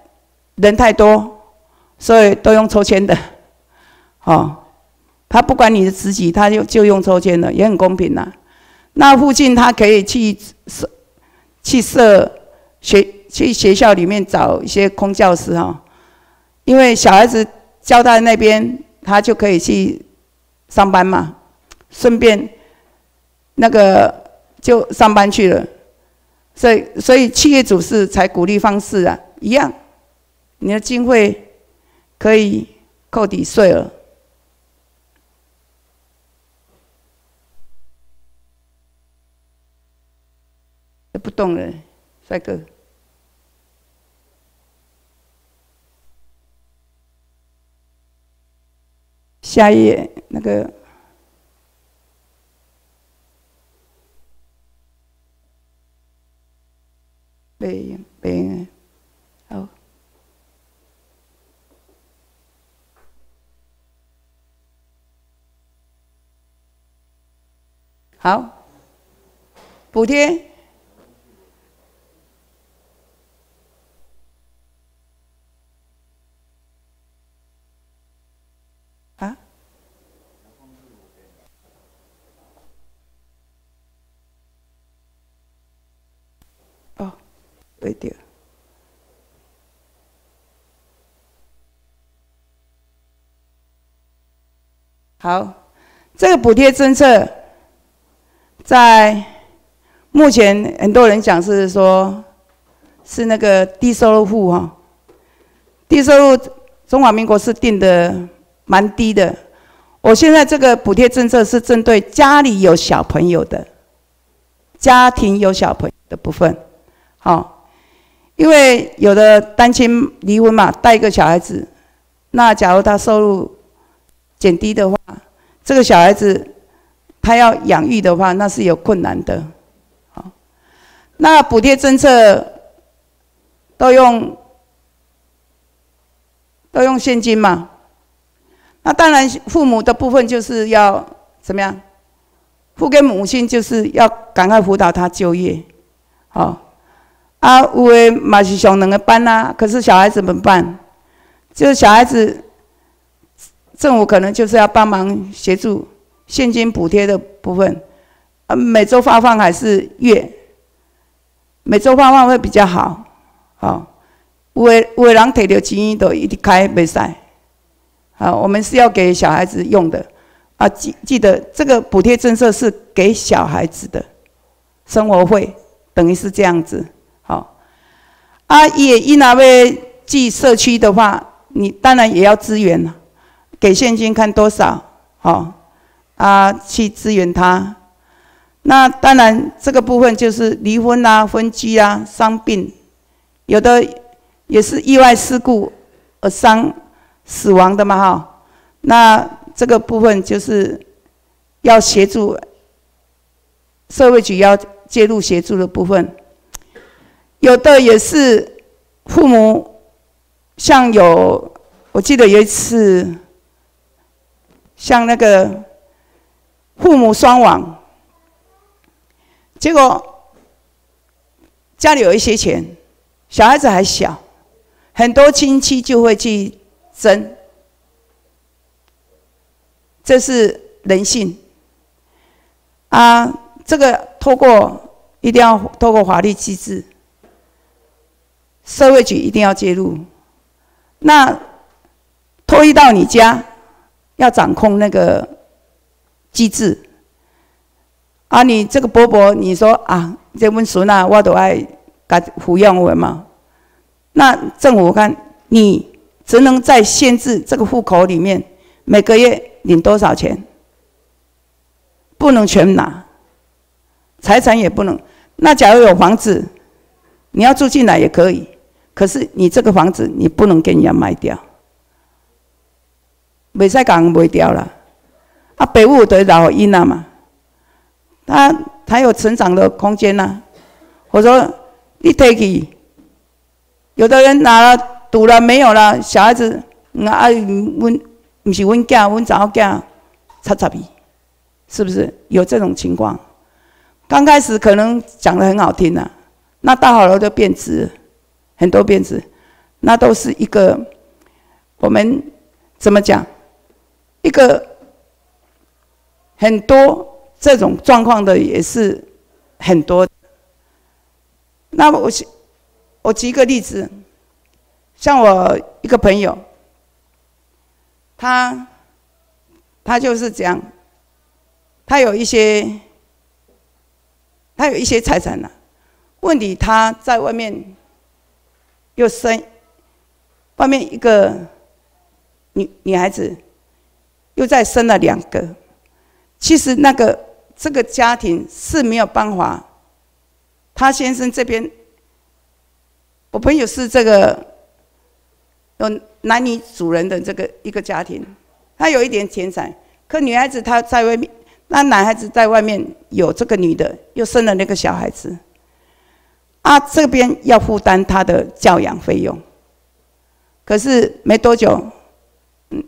人太多，所以都用抽签的，哦，他不管你的职级，他就就用抽签的，也很公平呐。那附近他可以去设去设学去学校里面找一些空教室哈。因为小孩子交在那边，他就可以去上班嘛，顺便那个就上班去了。所以所以企业主是才鼓励方式啊一样，你的经费可以扣抵税额。不动了，帅哥。下一页那个，背背，好，好，补贴。对的。好，这个补贴政策，在目前很多人讲是说，是那个低收入户哈，低收入中华民国是定的蛮低的。我现在这个补贴政策是针对家里有小朋友的，家庭有小朋友的部分，好。因为有的单亲离婚嘛，带一个小孩子，那假如他收入减低的话，这个小孩子他要养育的话，那是有困难的。好，那补贴政策都用都用现金嘛？那当然，父母的部分就是要怎么样？付给母亲就是要赶快辅导他就业，好。啊，有的嘛是上两个班呐，可是小孩子怎么办？就是小孩子，政府可能就是要帮忙协助现金补贴的部分，啊，每周发放还是月？每周发放会比较好，好。有的有的人摕到钱都一开袂使，好，我们是要给小孩子用的，啊，记记得这个补贴政策是给小孩子的，生活费等于是这样子。啊，也伊那位寄社区的话，你当然也要支援了，给现金看多少，好，啊，去支援他。那当然这个部分就是离婚啊、分居啊、伤病，有的也是意外事故而伤死亡的嘛，哈。那这个部分就是要协助社会局要介入协助的部分。有的也是父母，像有，我记得有一次，像那个父母双亡，结果家里有一些钱，小孩子还小，很多亲戚就会去争，这是人性啊。这个透过一定要透过法律机制。社会局一定要介入，那拖移到你家，要掌控那个机制。啊，你这个伯伯，你说啊，这温孙啊，我都爱给抚养我嘛。那政府看，你只能在限制这个户口里面，每个月领多少钱，不能全拿，财产也不能。那假如有房子，你要住进来也可以。可是你这个房子你不能给人家卖掉，未使讲卖掉了。啊，北屋的老婴啊嘛，他他有成长的空间呐。我说你 take，有的人拿了赌了没有了，小孩子啊，温不是温囝温早囝，擦擦皮，是不是有这种情况？刚开始可能讲的很好听呐，那到好了就变质。很多辫子，那都是一个我们怎么讲？一个很多这种状况的也是很多。那我我举一个例子，像我一个朋友，他他就是这样，他有一些他有一些财产呢。问题他在外面又生，外面一个女女孩子又再生了两个，其实那个这个家庭是没有办法。他先生这边，我朋友是这个有男女主人的这个一个家庭，他有一点钱财，可女孩子她在外面，那男孩子在外面有这个女的又生了那个小孩子，啊，这边要负担他的教养费用，可是没多久，嗯，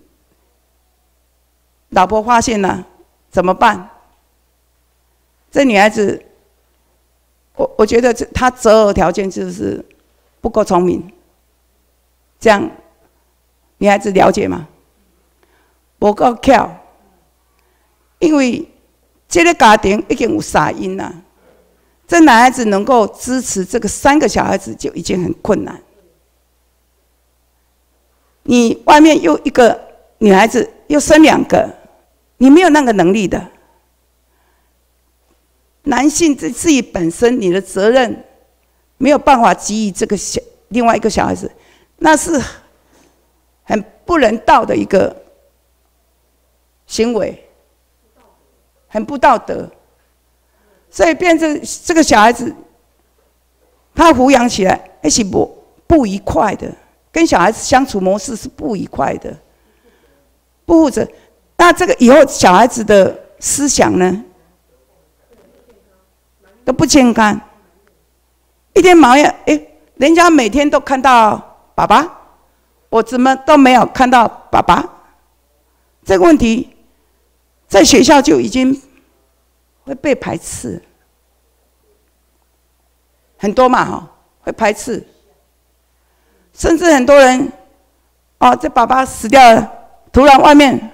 老婆发现了，怎么办？这女孩子。我我觉得这他择偶条件就是不够聪明，这样女孩子了解吗？不够巧，因为这个家庭已经有三因了，这男孩子能够支持这个三个小孩子就已经很困难。你外面又一个女孩子又生两个，你没有那个能力的。男性自自己本身，你的责任没有办法给予这个小另外一个小孩子，那是很不人道的一个行为，很不道德。所以变成这个小孩子，他抚养起来而且不不愉快的，跟小孩子相处模式是不愉快的，不负责。那这个以后小孩子的思想呢？都不健康，一天忙呀！哎，人家每天都看到爸爸，我怎么都没有看到爸爸？这个问题在学校就已经会被排斥，很多嘛哈，会排斥，甚至很多人哦，这爸爸死掉了，突然外面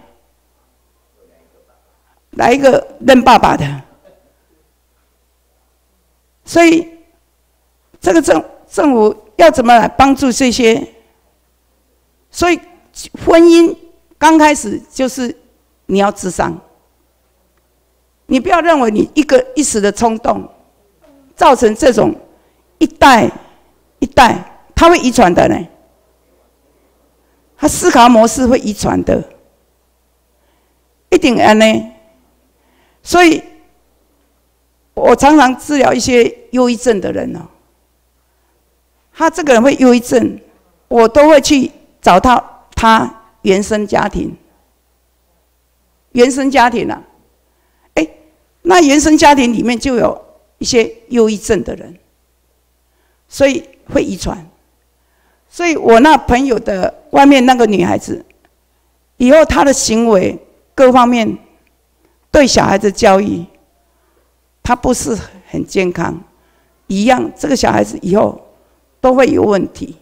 来一个认爸爸的。所以，这个政政府要怎么来帮助这些？所以，婚姻刚开始就是你要智商，你不要认为你一个一时的冲动，造成这种一代一代，他会遗传的呢。他思考模式会遗传的，一定安呢。所以。我常常治疗一些忧郁症的人哦，他这个人会忧郁症，我都会去找到他原生家庭。原生家庭啊，哎，那原生家庭里面就有一些忧郁症的人，所以会遗传。所以我那朋友的外面那个女孩子，以后她的行为各方面对小孩子教育。他不是很健康，一样，这个小孩子以后都会有问题。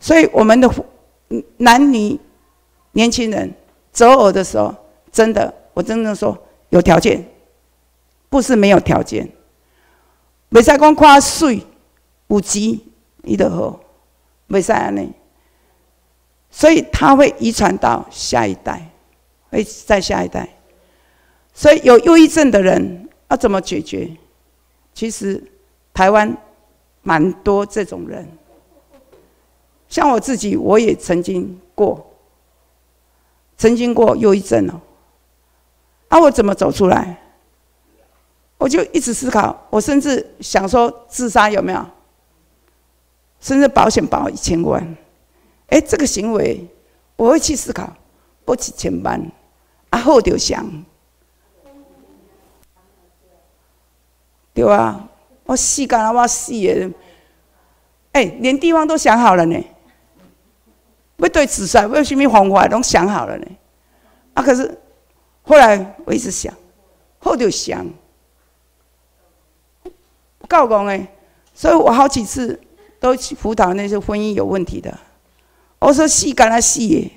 所以我们的男女年轻人择偶的时候，真的，我真的说有条件，不是没有条件。未使讲看水有钱，伊就好，未使安尼。所以他会遗传到下一代，会在下一代。所以有忧郁症的人。要怎么解决？其实台湾蛮多这种人，像我自己，我也曾经过，曾经过忧郁症哦。啊我怎么走出来？我就一直思考，我甚至想说自杀有没有？甚至保险保一千万，哎，这个行为我会去思考，不几千万，啊后就想。对啊，我死干了，我死的，哎，连地方都想好了呢。要对自杀，要什么方法都想好了呢。啊，可是后来我一直想，后就想，告讲哎，所以我好几次都辅导那些婚姻有问题的。我说死干了死的，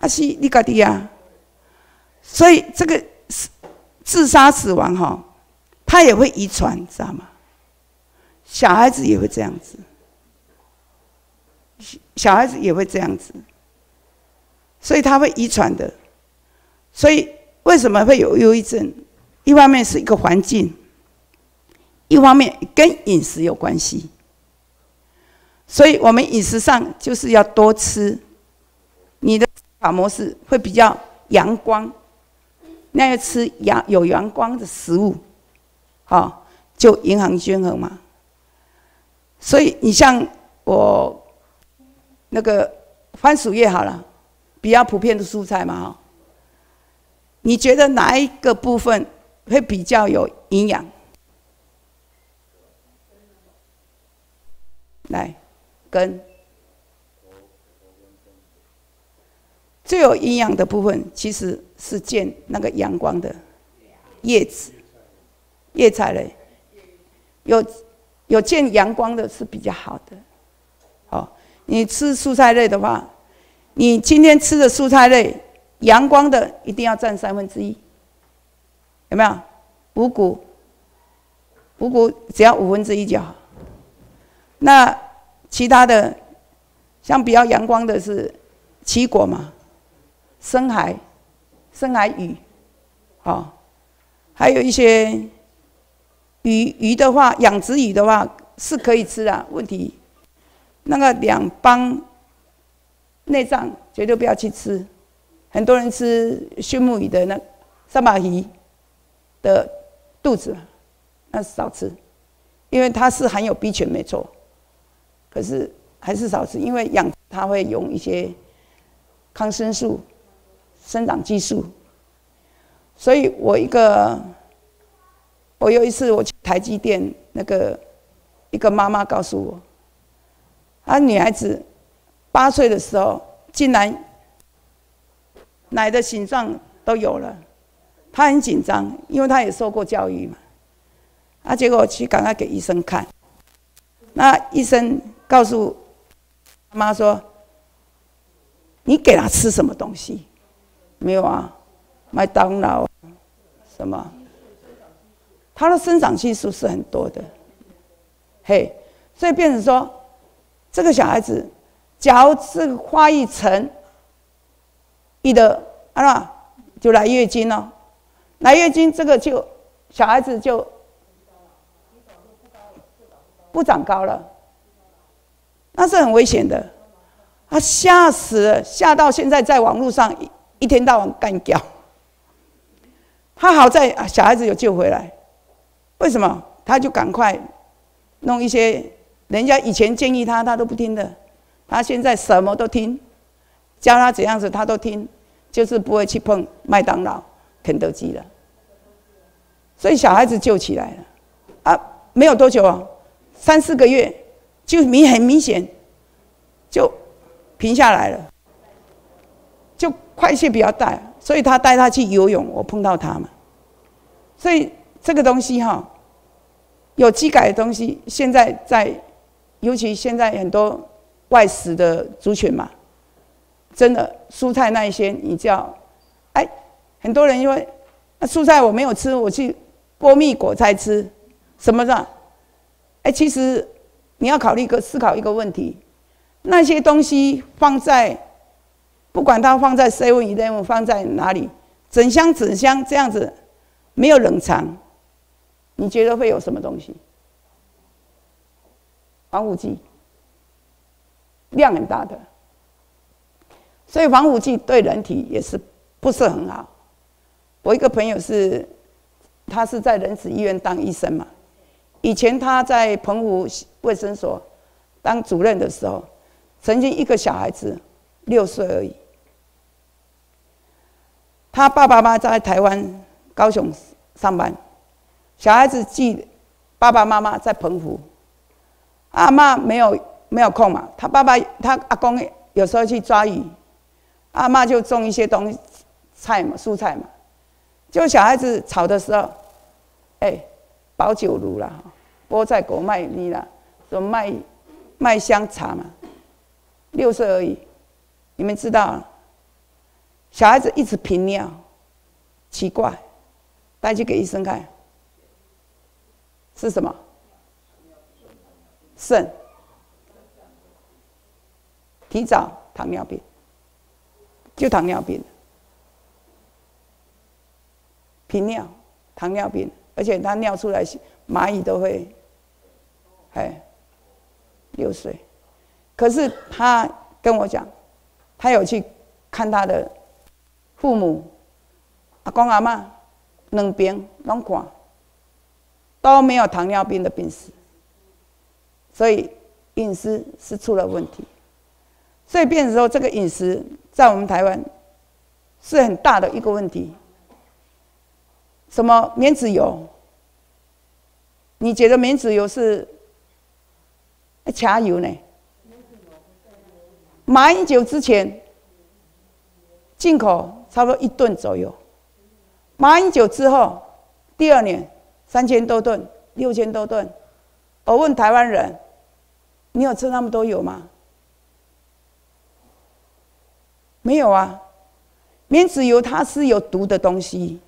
啊死你家的啊。所以这个是。自杀死亡哈，他也会遗传，知道吗？小孩子也会这样子，小孩子也会这样子，所以他会遗传的。所以为什么会有忧郁症？一方面是一个环境，一方面跟饮食有关系，所以我们饮食上就是要多吃。你的思考模式会比较阳光，那要吃阳有阳光的食物，好，就营养均衡嘛。所以你像我那个番薯叶好了，比较普遍的蔬菜嘛，哈。你觉得哪一个部分会比较有营养？来，根。最有营养的部分其实是见那个阳光的叶子、叶菜类，有有见阳光的是比较好的。好，你吃蔬菜类的话，你今天吃的蔬菜类，阳光的一定要占三分之一，有没有？五谷，五谷只要五分之一就好。那其他的，像比较阳光的是奇果嘛。深海，深海鱼，哦，还有一些鱼鱼的话，养殖鱼的话是可以吃的。问题，那个两帮内脏绝对不要去吃。很多人吃畜牧鱼的那三把鱼的肚子，那少吃，因为它是含有 B 群没错，可是还是少吃，因为养它会用一些抗生素。生长激素，所以我一个，我有一次我去台积电，那个一个妈妈告诉我，啊女孩子八岁的时候，竟然奶的形状都有了，她很紧张，因为她也受过教育嘛，啊，结果去赶快给医生看，那医生告诉妈说，你给他吃什么东西？没有啊，麦当劳什么？它的生长激素是很多的，嘿，所以变成说，这个小孩子，假如是发育成，一的啊，就来月经了，来月经这个就小孩子就不长高了，那是很危险的，他吓死了，吓到现在在网络上。一一天到晚干掉，他好在啊，小孩子有救回来。为什么？他就赶快弄一些人家以前建议他，他都不听的。他现在什么都听，教他怎样子他都听，就是不会去碰麦当劳、肯德基了。所以小孩子救起来了啊，没有多久啊，三四个月就明很明显就平下来了。就快些比较大，所以他带他去游泳，我碰到他嘛。所以这个东西哈，有机改的东西，现在在，尤其现在很多外食的族群嘛，真的蔬菜那一些，你叫，哎，很多人因为那蔬菜我没有吃，我去剥蜜果菜吃，什么的，哎，其实你要考虑一个思考一个问题，那些东西放在。不管它放在 seven eleven 放在哪里，整箱整箱这样子，没有冷藏，你觉得会有什么东西？防腐剂，量很大的，所以防腐剂对人体也是不是很好。我一个朋友是，他是在仁慈医院当医生嘛，以前他在澎湖卫生所当主任的时候，曾经一个小孩子六岁而已。他爸爸妈妈在台湾高雄上班，小孩子寄爸爸妈妈在澎湖，阿妈没有没有空嘛，他爸爸他阿公有时候去抓鱼，阿妈就种一些东西菜嘛蔬菜嘛，就小孩子吵的时候，哎，保酒炉啦，菠菜果麦米啦，什么麦麦香茶嘛，六岁而已，你们知道。小孩子一直频尿，奇怪，带去给医生看，是什么？肾，提早糖尿病，就糖尿病，频尿，糖尿病，而且它尿出来，蚂蚁都会，哎，流水。可是他跟我讲，他有去看他的父母，阿公阿妈两边拢看，都没有糖尿病的病史，所以饮食是出了问题。所以变成说，这个饮食在我们台湾是很大的一个问题。什么棉籽油？你觉得棉籽油是茶油呢？马英九之前进口差不多一吨左右，马英九之后第二年三千多吨、六千多吨。我问台湾人：“你有吃那么多油吗？”没有啊，棉籽油它是有毒的东西。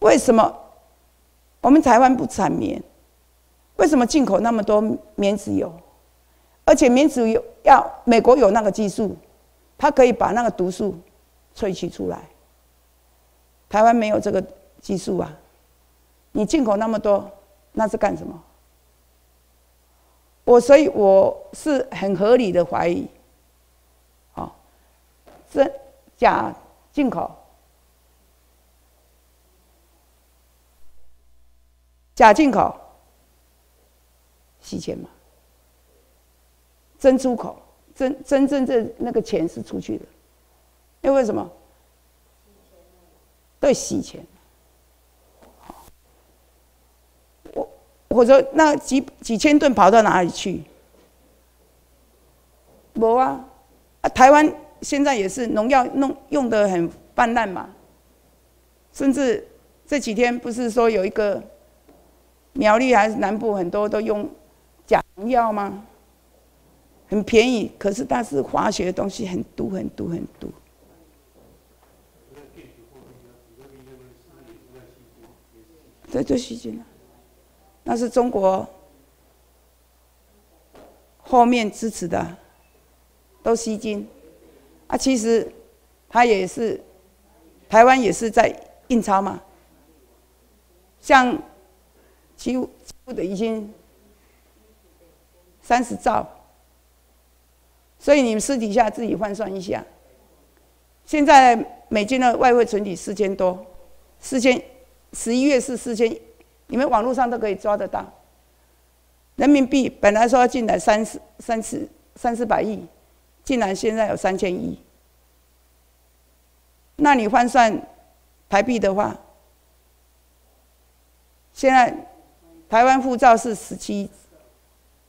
为什么我们台湾不产棉？为什么进口那么多棉籽油？而且棉籽油要美国有那个技术，它可以把那个毒素萃取出来。台湾没有这个技术啊！你进口那么多，那是干什么？我所以我是很合理的怀疑。真假进口，假进口洗钱嘛？真出口，真真正正那个钱是出去的，因为什么？对，洗钱。我我说那几几千吨跑到哪里去？没啊，啊台湾。现在也是农药弄用的很泛滥嘛，甚至这几天不是说有一个苗栗还是南部很多都用假农药吗？很便宜，可是它是化学的东西，很毒很毒很毒。这就吸金了，那是中国后面支持的，都吸金。啊，其实他也是台湾也是在印钞嘛，像几乎几乎的已经三十兆，所以你们私底下自己换算一下，现在美金的外汇存底四千多，四千十一月是四千，你们网络上都可以抓得到。人民币本来说进来三四三四三四百亿。竟然现在有三千亿，那你换算台币的话，现在台湾护照是十七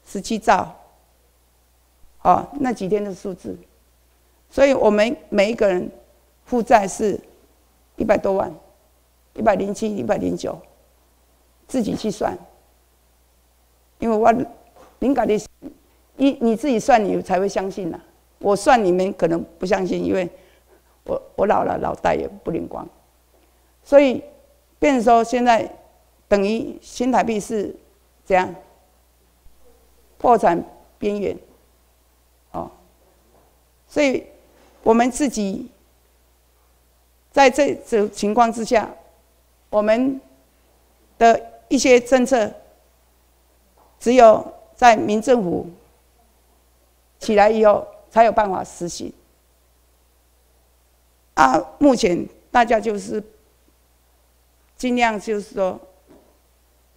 十七兆，哦，那几天的数字，所以我们每一个人负债是一百多万，一百零七、一百零九，自己去算，因为我敏感的，你你自己算，你才会相信呐。我算你们可能不相信，因为我我老了，脑袋也不灵光，所以变说现在等于新台币是怎样破产边缘，哦，所以我们自己在这种情况之下，我们的一些政策只有在民政府起来以后。才有办法实行。啊，目前大家就是尽量就是说，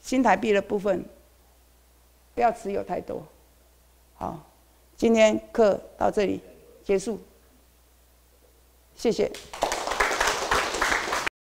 新台币的部分不要持有太多。好，今天课到这里结束，谢谢。